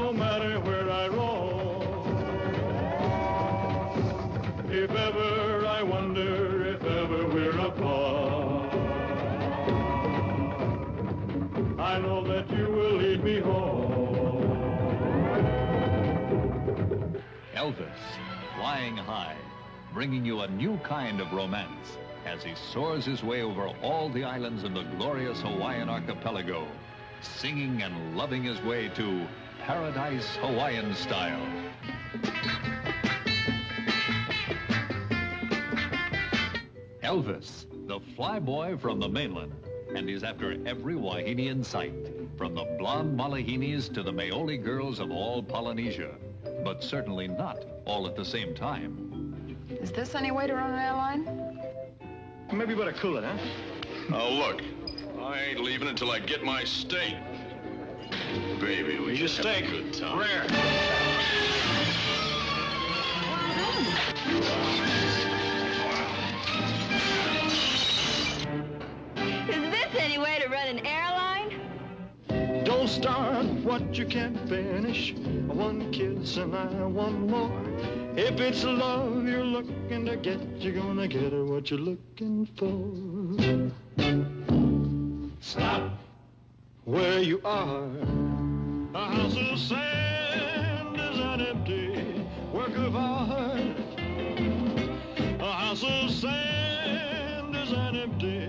No matter where I roam. If ever I wonder if ever we're apart, I know that you will lead me home. Elvis, flying high, bringing you a new kind of romance as he soars his way over all the islands in the glorious Hawaiian archipelago, singing and loving his way to Paradise Hawaiian style. Elvis, the flyboy from the mainland, and he's after every Wahine in sight, from the blonde Malahinis to the Maoli girls of all Polynesia, but certainly not all at the same time. Is this any way to run an airline? Maybe you better cool it, huh? Oh, look. I ain't leaving until I get my steak. Baby, we Eat a just have a good time. Rare. Is this any way to run an airline? Don't start what you can't finish. One kiss and I want more. If it's love you're looking to get, you're gonna get what you're looking for. Stop where you are. A house of sand is not empty. Work of art. A house of sand is an empty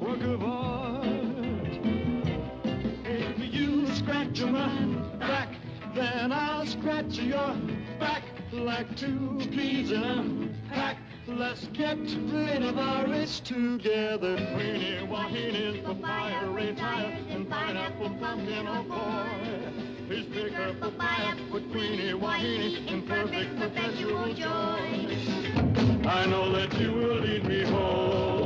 work of art. If you scratch my back, then I'll scratch your back like two peas in a pack. Let's get rid of our wrists together. Queenie, wahine, papaya, retire, and pineapple, pumpkin, oh boy. Please pick her papaya, put Queenie, wahine in perfect perpetual joy. I know that you will lead me home.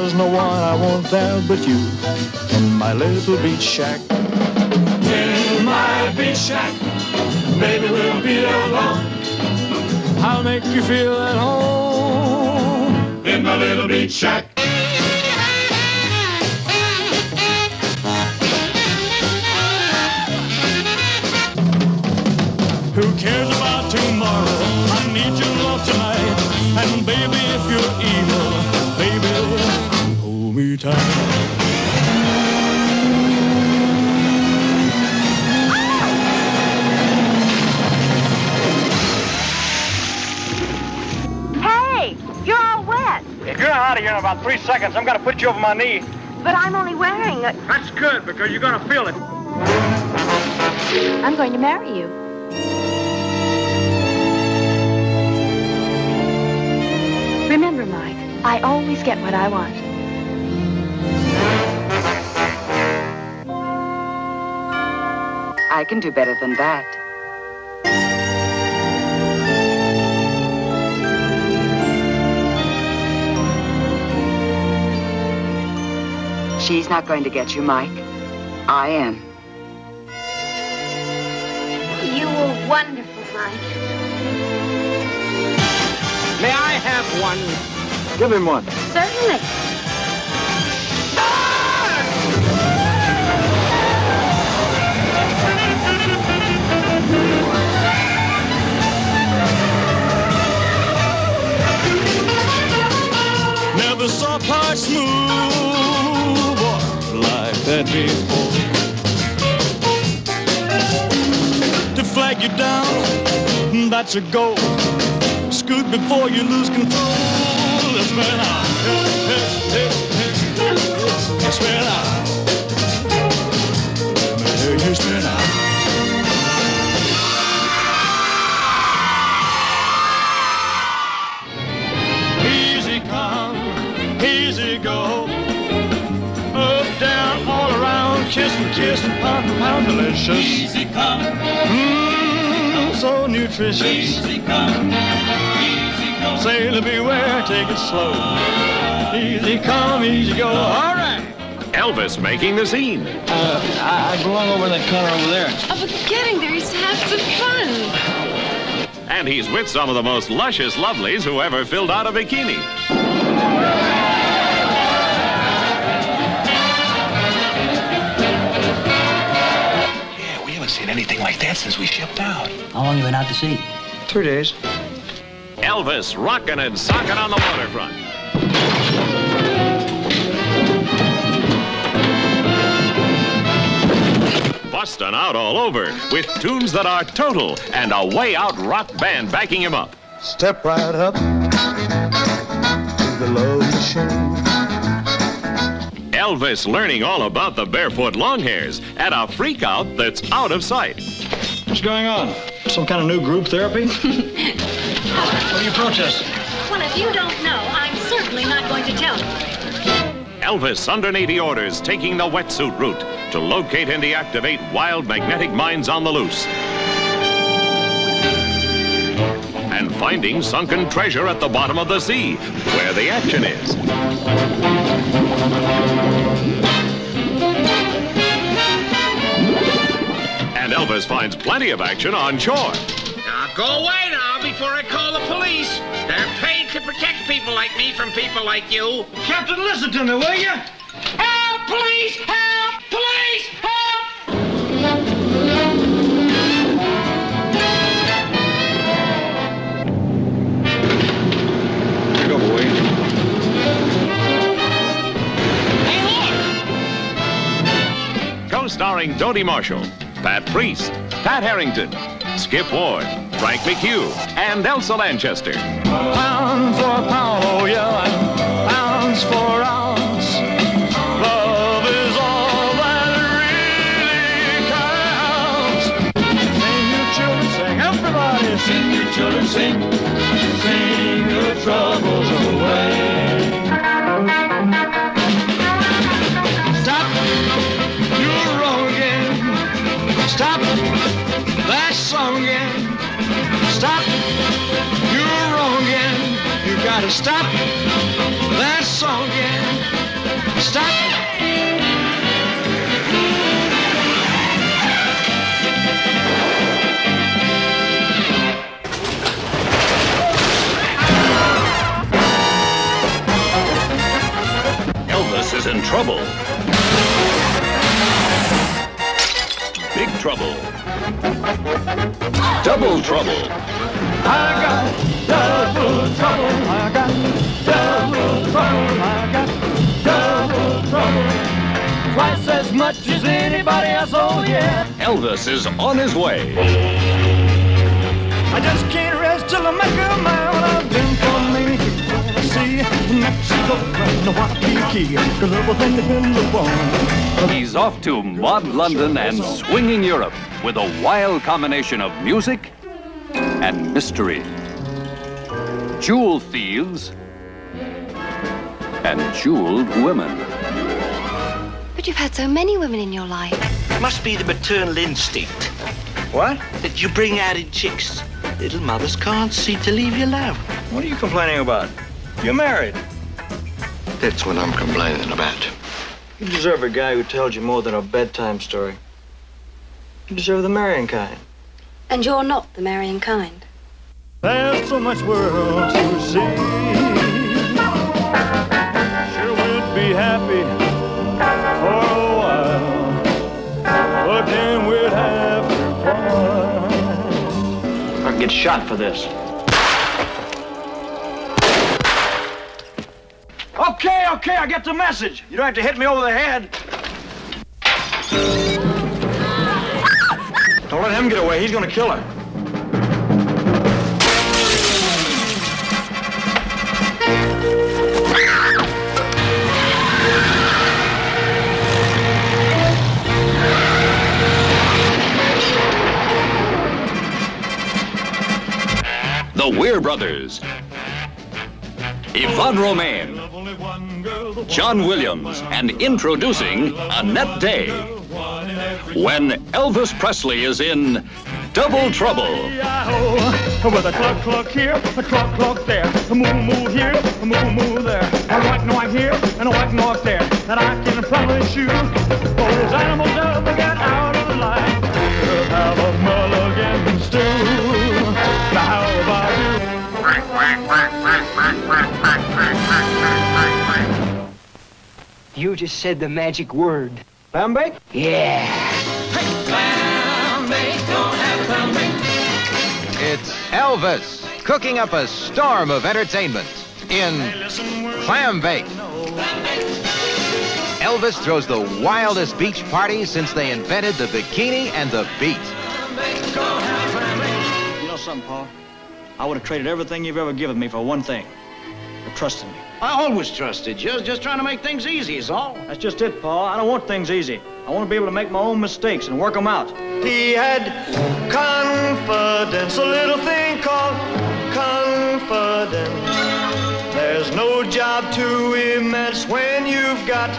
There's no one I want there but you in my little beach shack. In my beach shack, baby, we'll be alone. I'll make you feel at home in my little beach shack. Who cares about hold me tight. Hey, you're all wet. If you're not out of here in about three seconds, I'm gonna put you over my knee. But I'm only wearing a... That's good, because you're gonna feel it. I'm going to marry you. Remember, Mike, I always get what I want. I can do better than that. She's not going to get you, Mike. I am. You were wonderful, Mike. May I have one? Give him one. Certainly. Never saw parts move like that before. To flag you down, that's a goal. Scoot before you lose control. Let's burn out. Let's burn out. Let me hear out. Around, kiss and kiss and pound and pound, delicious. Easy come, mmm, so nutritious. Easy come, easy go. Sailor beware, take it slow. Easy come, easy go. All right. Elvis making the scene. Uh, I, I belong over in that corner over there. Oh, but getting there is half the fun. And he's with some of the most luscious lovelies who ever filled out a bikini. Seen anything like that since we shipped out. How long you been out to sea? Two days. Elvis rocking and socking on the waterfront. Busting out all over with tunes that are total and a way out rock band backing him up. Step right up to the love machine. Elvis learning all about the barefoot longhairs at a freakout that's out of sight. What's going on? Some kind of new group therapy? what are you protesting? Well, if you don't know, I'm certainly not going to tell you. Elvis under 80 orders taking the wetsuit route to locate and deactivate wild magnetic mines on the loose. And finding sunken treasure at the bottom of the sea, where the action is. Elvis finds plenty of action on shore. Now go away now before I call the police. They're paid to protect people like me from people like you. Captain, listen to me, will you? Help! Police! Help! Police! Help! starring Dodie Marshall. Pat Priest, Pat Harrington, Skip Ward, Frank McHugh, and Elsa Lanchester. Pound for pound, oh yeah, pounds for ounce. Love is all that really counts. Sing your children, sing everybody, sing your children, sing, sing your troubles away. Song again. Stop, you're wrong again. You gotta stop that song again. Stop. Is in trouble. Big trouble. Double trouble. I got double trouble. I got double trouble. I got double trouble. Twice as much as anybody else. Oh yeah. Elvis is on his way. I just can't rest till I make a man. I've been for many years. See, Mexico, Waikiki, cause everything depends upon. He's off to mod London and swinging Europe with a wild combination of music and mystery. Jewel thieves and jeweled women. But you've had so many women in your life. Must be the maternal instinct. What? That you bring out in chicks. Little mothers can't see to leave you alone. What are you complaining about? You're married. That's what I'm complaining about. You deserve a guy who tells you more than a bedtime story. You deserve the marrying kind. And you're not the marrying kind. There's so much world to see. Sure would be happy for a while, but then we'd have to part. I'd get shot for this. Okay, okay, I get the message. You don't have to hit me over the head. Don't let him get away. He's gonna kill her. The Wiere Brothers. Yvonne Romain. John Williams. And introducing Annette Day. When Elvis Presley is in Double Trouble. With a cluck cluck here, a cluck cluck there, a moo moo here, a moo moo there, a white noise here, and a white noise there. That I can promise you, those animals never get out of the line. You just said the magic word. Bambi? Yeah. It's Elvis cooking up a storm of entertainment in Clambake. Elvis throws the wildest beach party since they invented the bikini and the beat. You know something, Paul? I would have traded everything you've ever given me for one thing. For trusting me. I always trusted you. Just trying to make things easy is all. That's just it, Paul. I don't want things easy. I want to be able to make my own mistakes and work them out. He had confidence, a little thing called confidence. There's no job too immense when you've got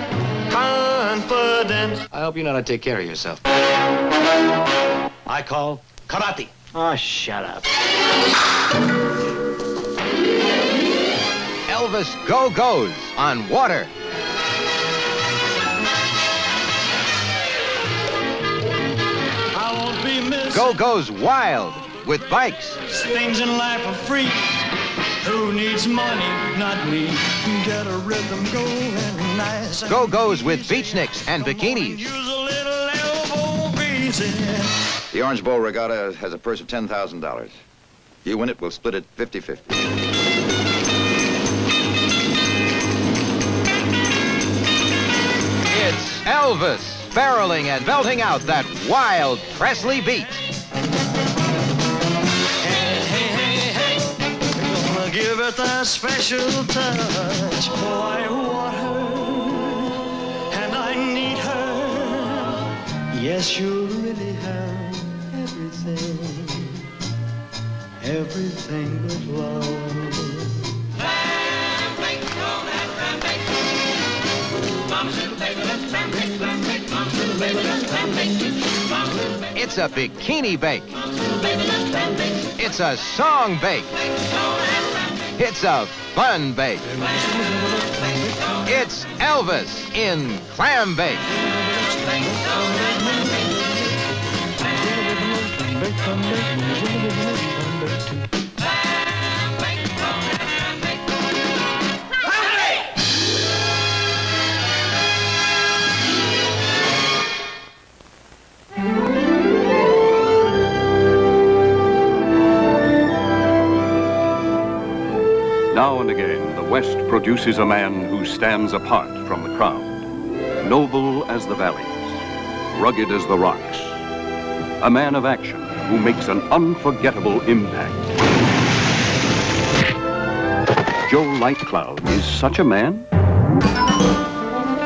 confidence. I hope you know how to take care of yourself. I call karate. Oh, shut up. Elvis Go Goes on water. I won't be missing Go Goes wild with bikes. things in life are free. Who needs money? Not me. Get a rhythm going nice. Go Goes with beachnicks and bikinis. Use a little elbow grease. The Orange Bowl Regatta has a purse of $10,000. You win it, we'll split it 50-50. Elvis barreling and belting out that wild Presley beat. Give it that special touch. Oh, I want her, and I need her. Yes, you really have everything, everything but love. It's a bikini bake. It's a song bake. It's a fun bake. It's Elvis in Clambake. Now and again, the West produces a man who stands apart from the crowd. Noble as the valleys, rugged as the rocks. A man of action who makes an unforgettable impact. Joe Lightcloud is such a man.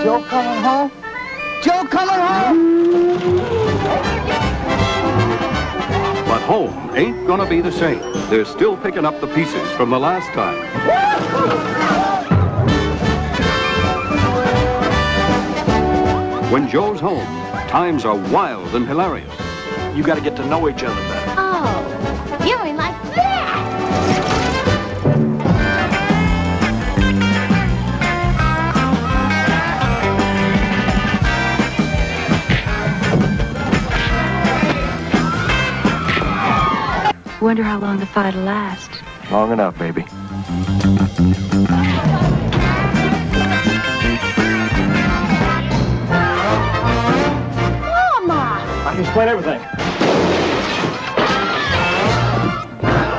Joe coming home? Home ain't gonna be the same. They're still picking up the pieces from the last time. When Joe's home, times are wild and hilarious. You got to get to know each other better. I wonder how long the fight'll last. Long enough, baby. Mama! I can explain everything.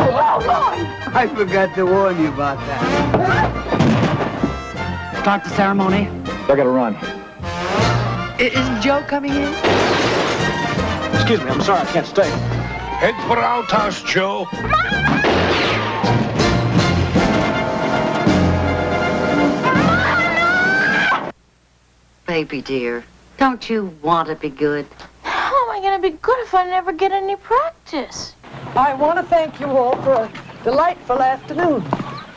Oh, I forgot to warn you about that. Start the ceremony. I gotta run. Isn't Joe coming in? Excuse me, I'm sorry, I can't stay. Head for outhouse, Joe. Baby dear, don't you want to be good? How am I going to be good if I never get any practice? I want to thank you all for a delightful afternoon.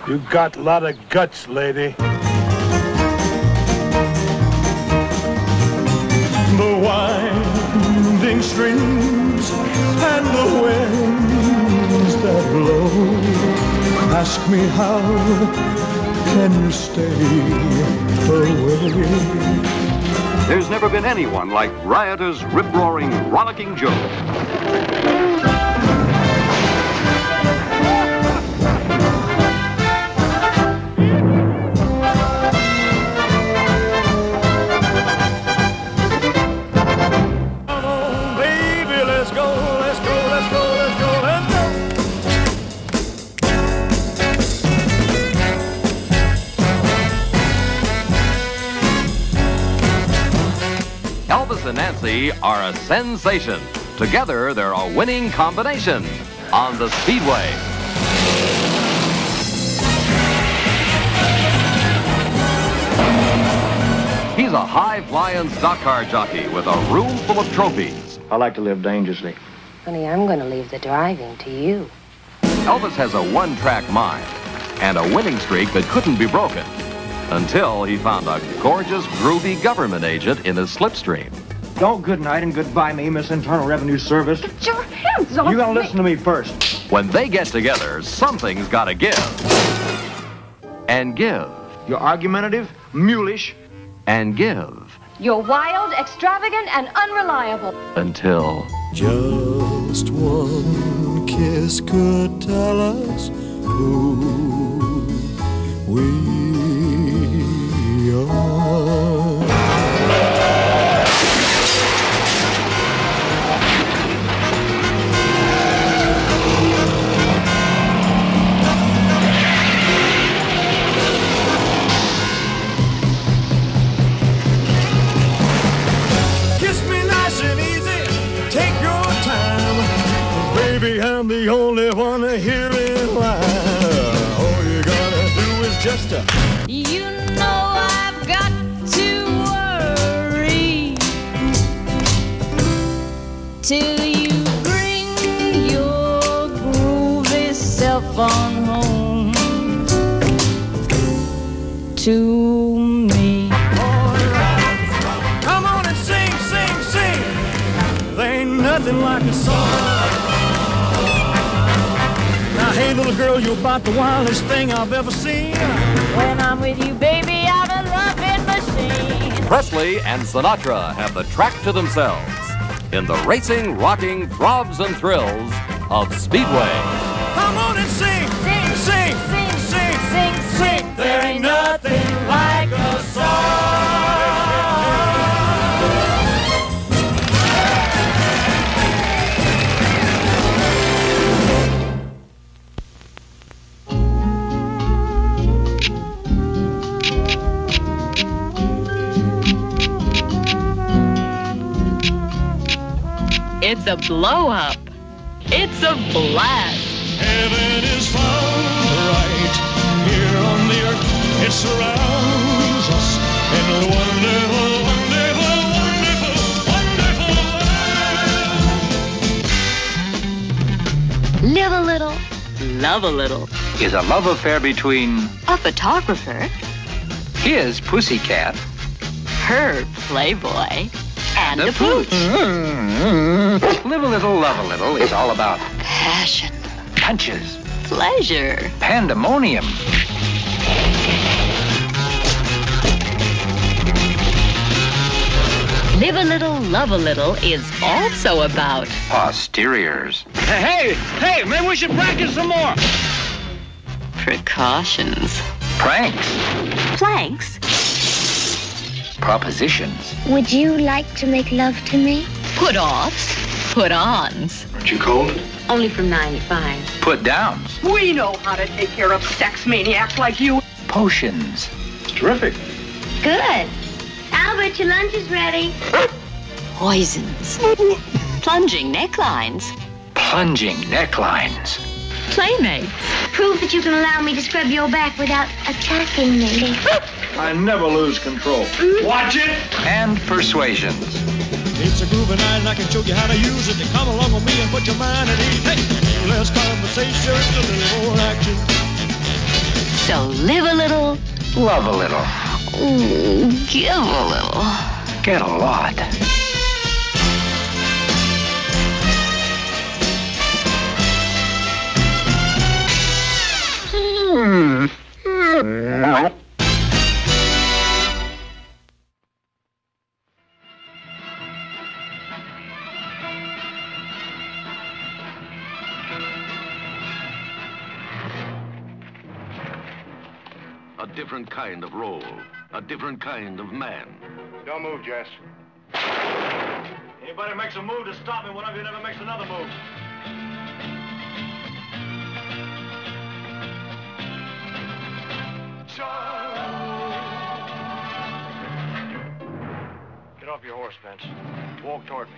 You got a lot of guts, lady. The winding streams and the winds that blow ask me how can you stay away? There's never been anyone like riotous, rip-roaring, rollicking Joe. And are a sensation. Together, they're a winning combination on the Speedway. He's a high-flying stock car jockey with a room full of trophies. I like to live dangerously. Honey, I'm going to leave the driving to you. Elvis has a one-track mind and a winning streak that couldn't be broken until he found a gorgeous, groovy government agent in his slipstream. Don't good night and goodbye me, Miss Internal Revenue Service. Get your hands off You gotta me. listen to me first. When they get together, something's got to give. And give. You're argumentative, mulish. And give. You're wild, extravagant, and unreliable. Until. Just one kiss could tell us who we do is just uh, You know I've got to worry till you bring your groovy self on home to me. Come on and sing, sing, sing. There ain't nothing like a song. Now, hey, little girl, you're about the wildest thing I've ever seen. When I'm with you, baby, I'm a loving machine. Presley and Sinatra have the track to themselves in the racing, rocking throbs and thrills of Speedway. Come on and sing, sing, sing, It's a blow up. It's a blast. Heaven is found right here on the earth. It surrounds us in a wonderful, wonderful, wonderful, wonderful Live a little, love a little. Is a love affair between A photographer, his pussycat her playboy, and a pooch. Live a little, love a little is all about Passion, punches, pleasure, pandemonium. Live a little, love a little is also about Posteriors. Hey, hey, maybe we should practice some more. precautions. Pranks. Planks. Propositions. Would you like to make love to me? Put offs. Put ons. Aren't you cold? Only from 95. Put downs. We know how to take care of sex maniacs like you. Potions. Terrific. Good. Albert, your lunch is ready. Poisons. Plunging necklines. Plunging necklines. Playmates. Prove that you can allow me to scrub your back without attacking me. I never lose control. Hmm? Watch it. And persuasions. It's a groovy night and I can show you how to use it. To Come along with me and put your mind at ease. Hey, less conversation, a little more action. So live a little, Love a little. ooh, give a little. Get a lot. A different kind of role, a different kind of man. Don't move, Jess. Anybody makes a move to stop me, one of you never makes another move. Get off your horse, Vince. Walk toward me.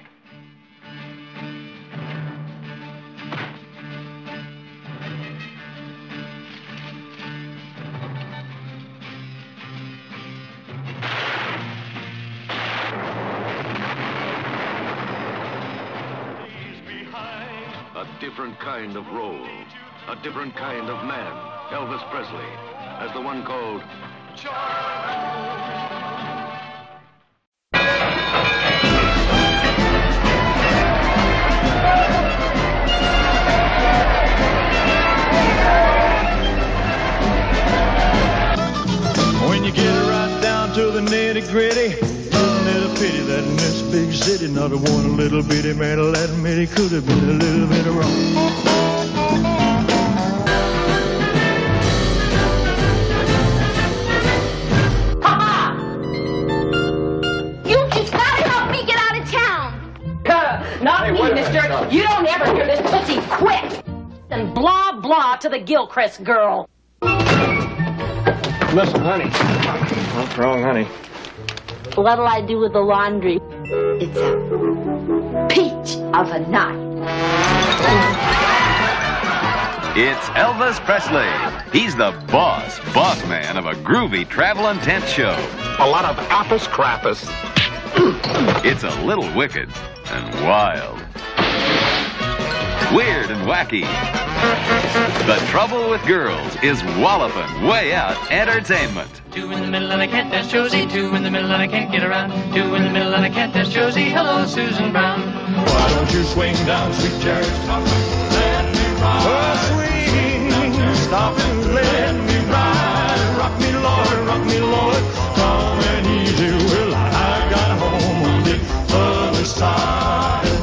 A different kind of role, a different kind of man. Elvis Presley, as the one called When you get right down to the nitty gritty, a pity that in this big city, not a one little bitty man will admit he could have been a little bit wrong? You don't ever hear this pussy quit. And blah, blah to the Gilchrist girl. Listen, honey. What's wrong, honey? What'll I do with the laundry? It's a peach of a night. It's Elvis Presley. He's the boss, boss man of a groovy travel and tent show. A lot of apples crappers. It's a little wicked and wild. Weird and wacky. The Trouble with Girls is walloping way out entertainment. Two in the middle and I can't dance Josie. Two in the middle and I can't get around. Two in the middle and I can't dance Josie. Hello, Susan Brown. Why don't you swing down, sweet Jerry? Stop and let me ride. Oh, swing, stop and let me ride. Rock me, Lord, rock me, Lord. Come and easy. Well, I got home on the other side.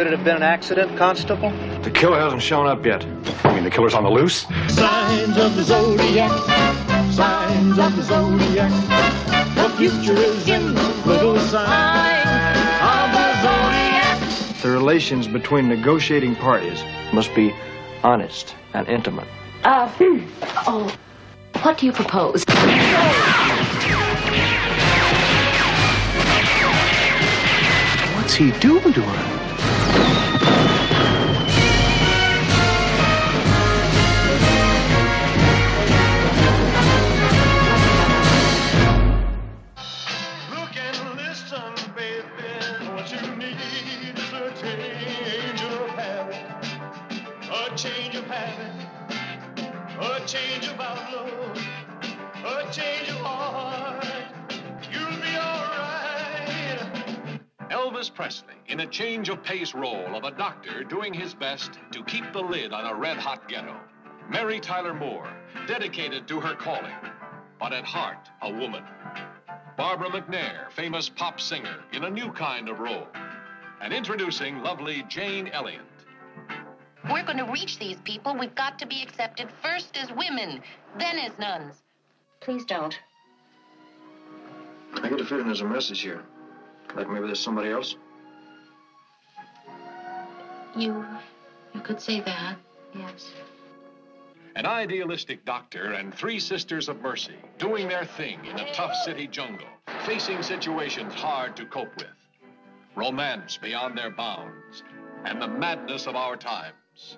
Could it have been an accident, Constable? The killer hasn't shown up yet. I mean, the killer's on the loose? Signs of the zodiac. Signs of the zodiac. The future is in the little sign of the zodiac. The relations between negotiating parties must be honest and intimate. Uh, hmm. oh, what do you propose? What's he doing to her? A change of habit. A change of outlook. A change of heart. You'll be alright. Elvis Presley in a change of pace role of a doctor doing his best to keep the lid on a red hot ghetto. Mary Tyler Moore, dedicated to her calling, but at heart a woman. Barbara McNair, famous pop singer, in a new kind of role. And introducing lovely Jane Elliot. We're going to reach these people. We've got to be accepted first as women, then as nuns. Please don't. I get a feeling there's a message here. Like maybe there's somebody else. You, you could say that, yes. An idealistic doctor and three sisters of mercy doing their thing in a tough city jungle, facing situations hard to cope with. Romance beyond their bounds, and the madness of our times.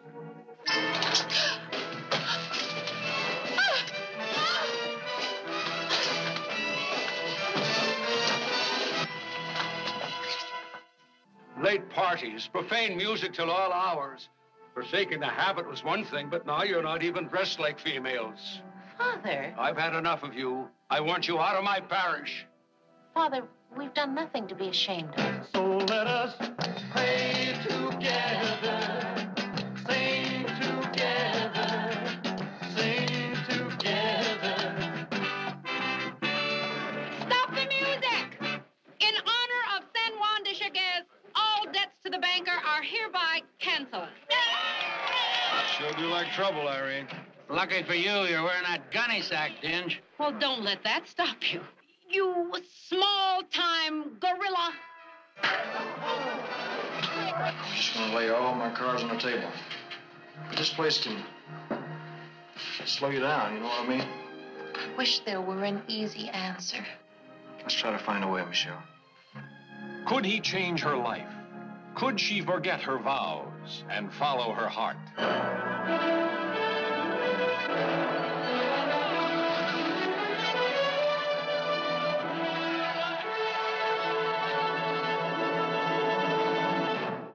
Late parties, profane music till all hours. Forsaking the habit was one thing, but now you're not even dressed like females. Father, I've had enough of you. I want you out of my parish. Father, we've done nothing to be ashamed of. So let us like trouble, Irene. Lucky for you, you're wearing that gunny sack, Dinge. Well, don't let that stop you. You small-time gorilla. I'm just gonna lay all my cards on the table. But this place can slow you down, you know what I mean? I wish there were an easy answer. Let's try to find a way, Michelle. Could he change her life? Could she forget her vows and follow her heart.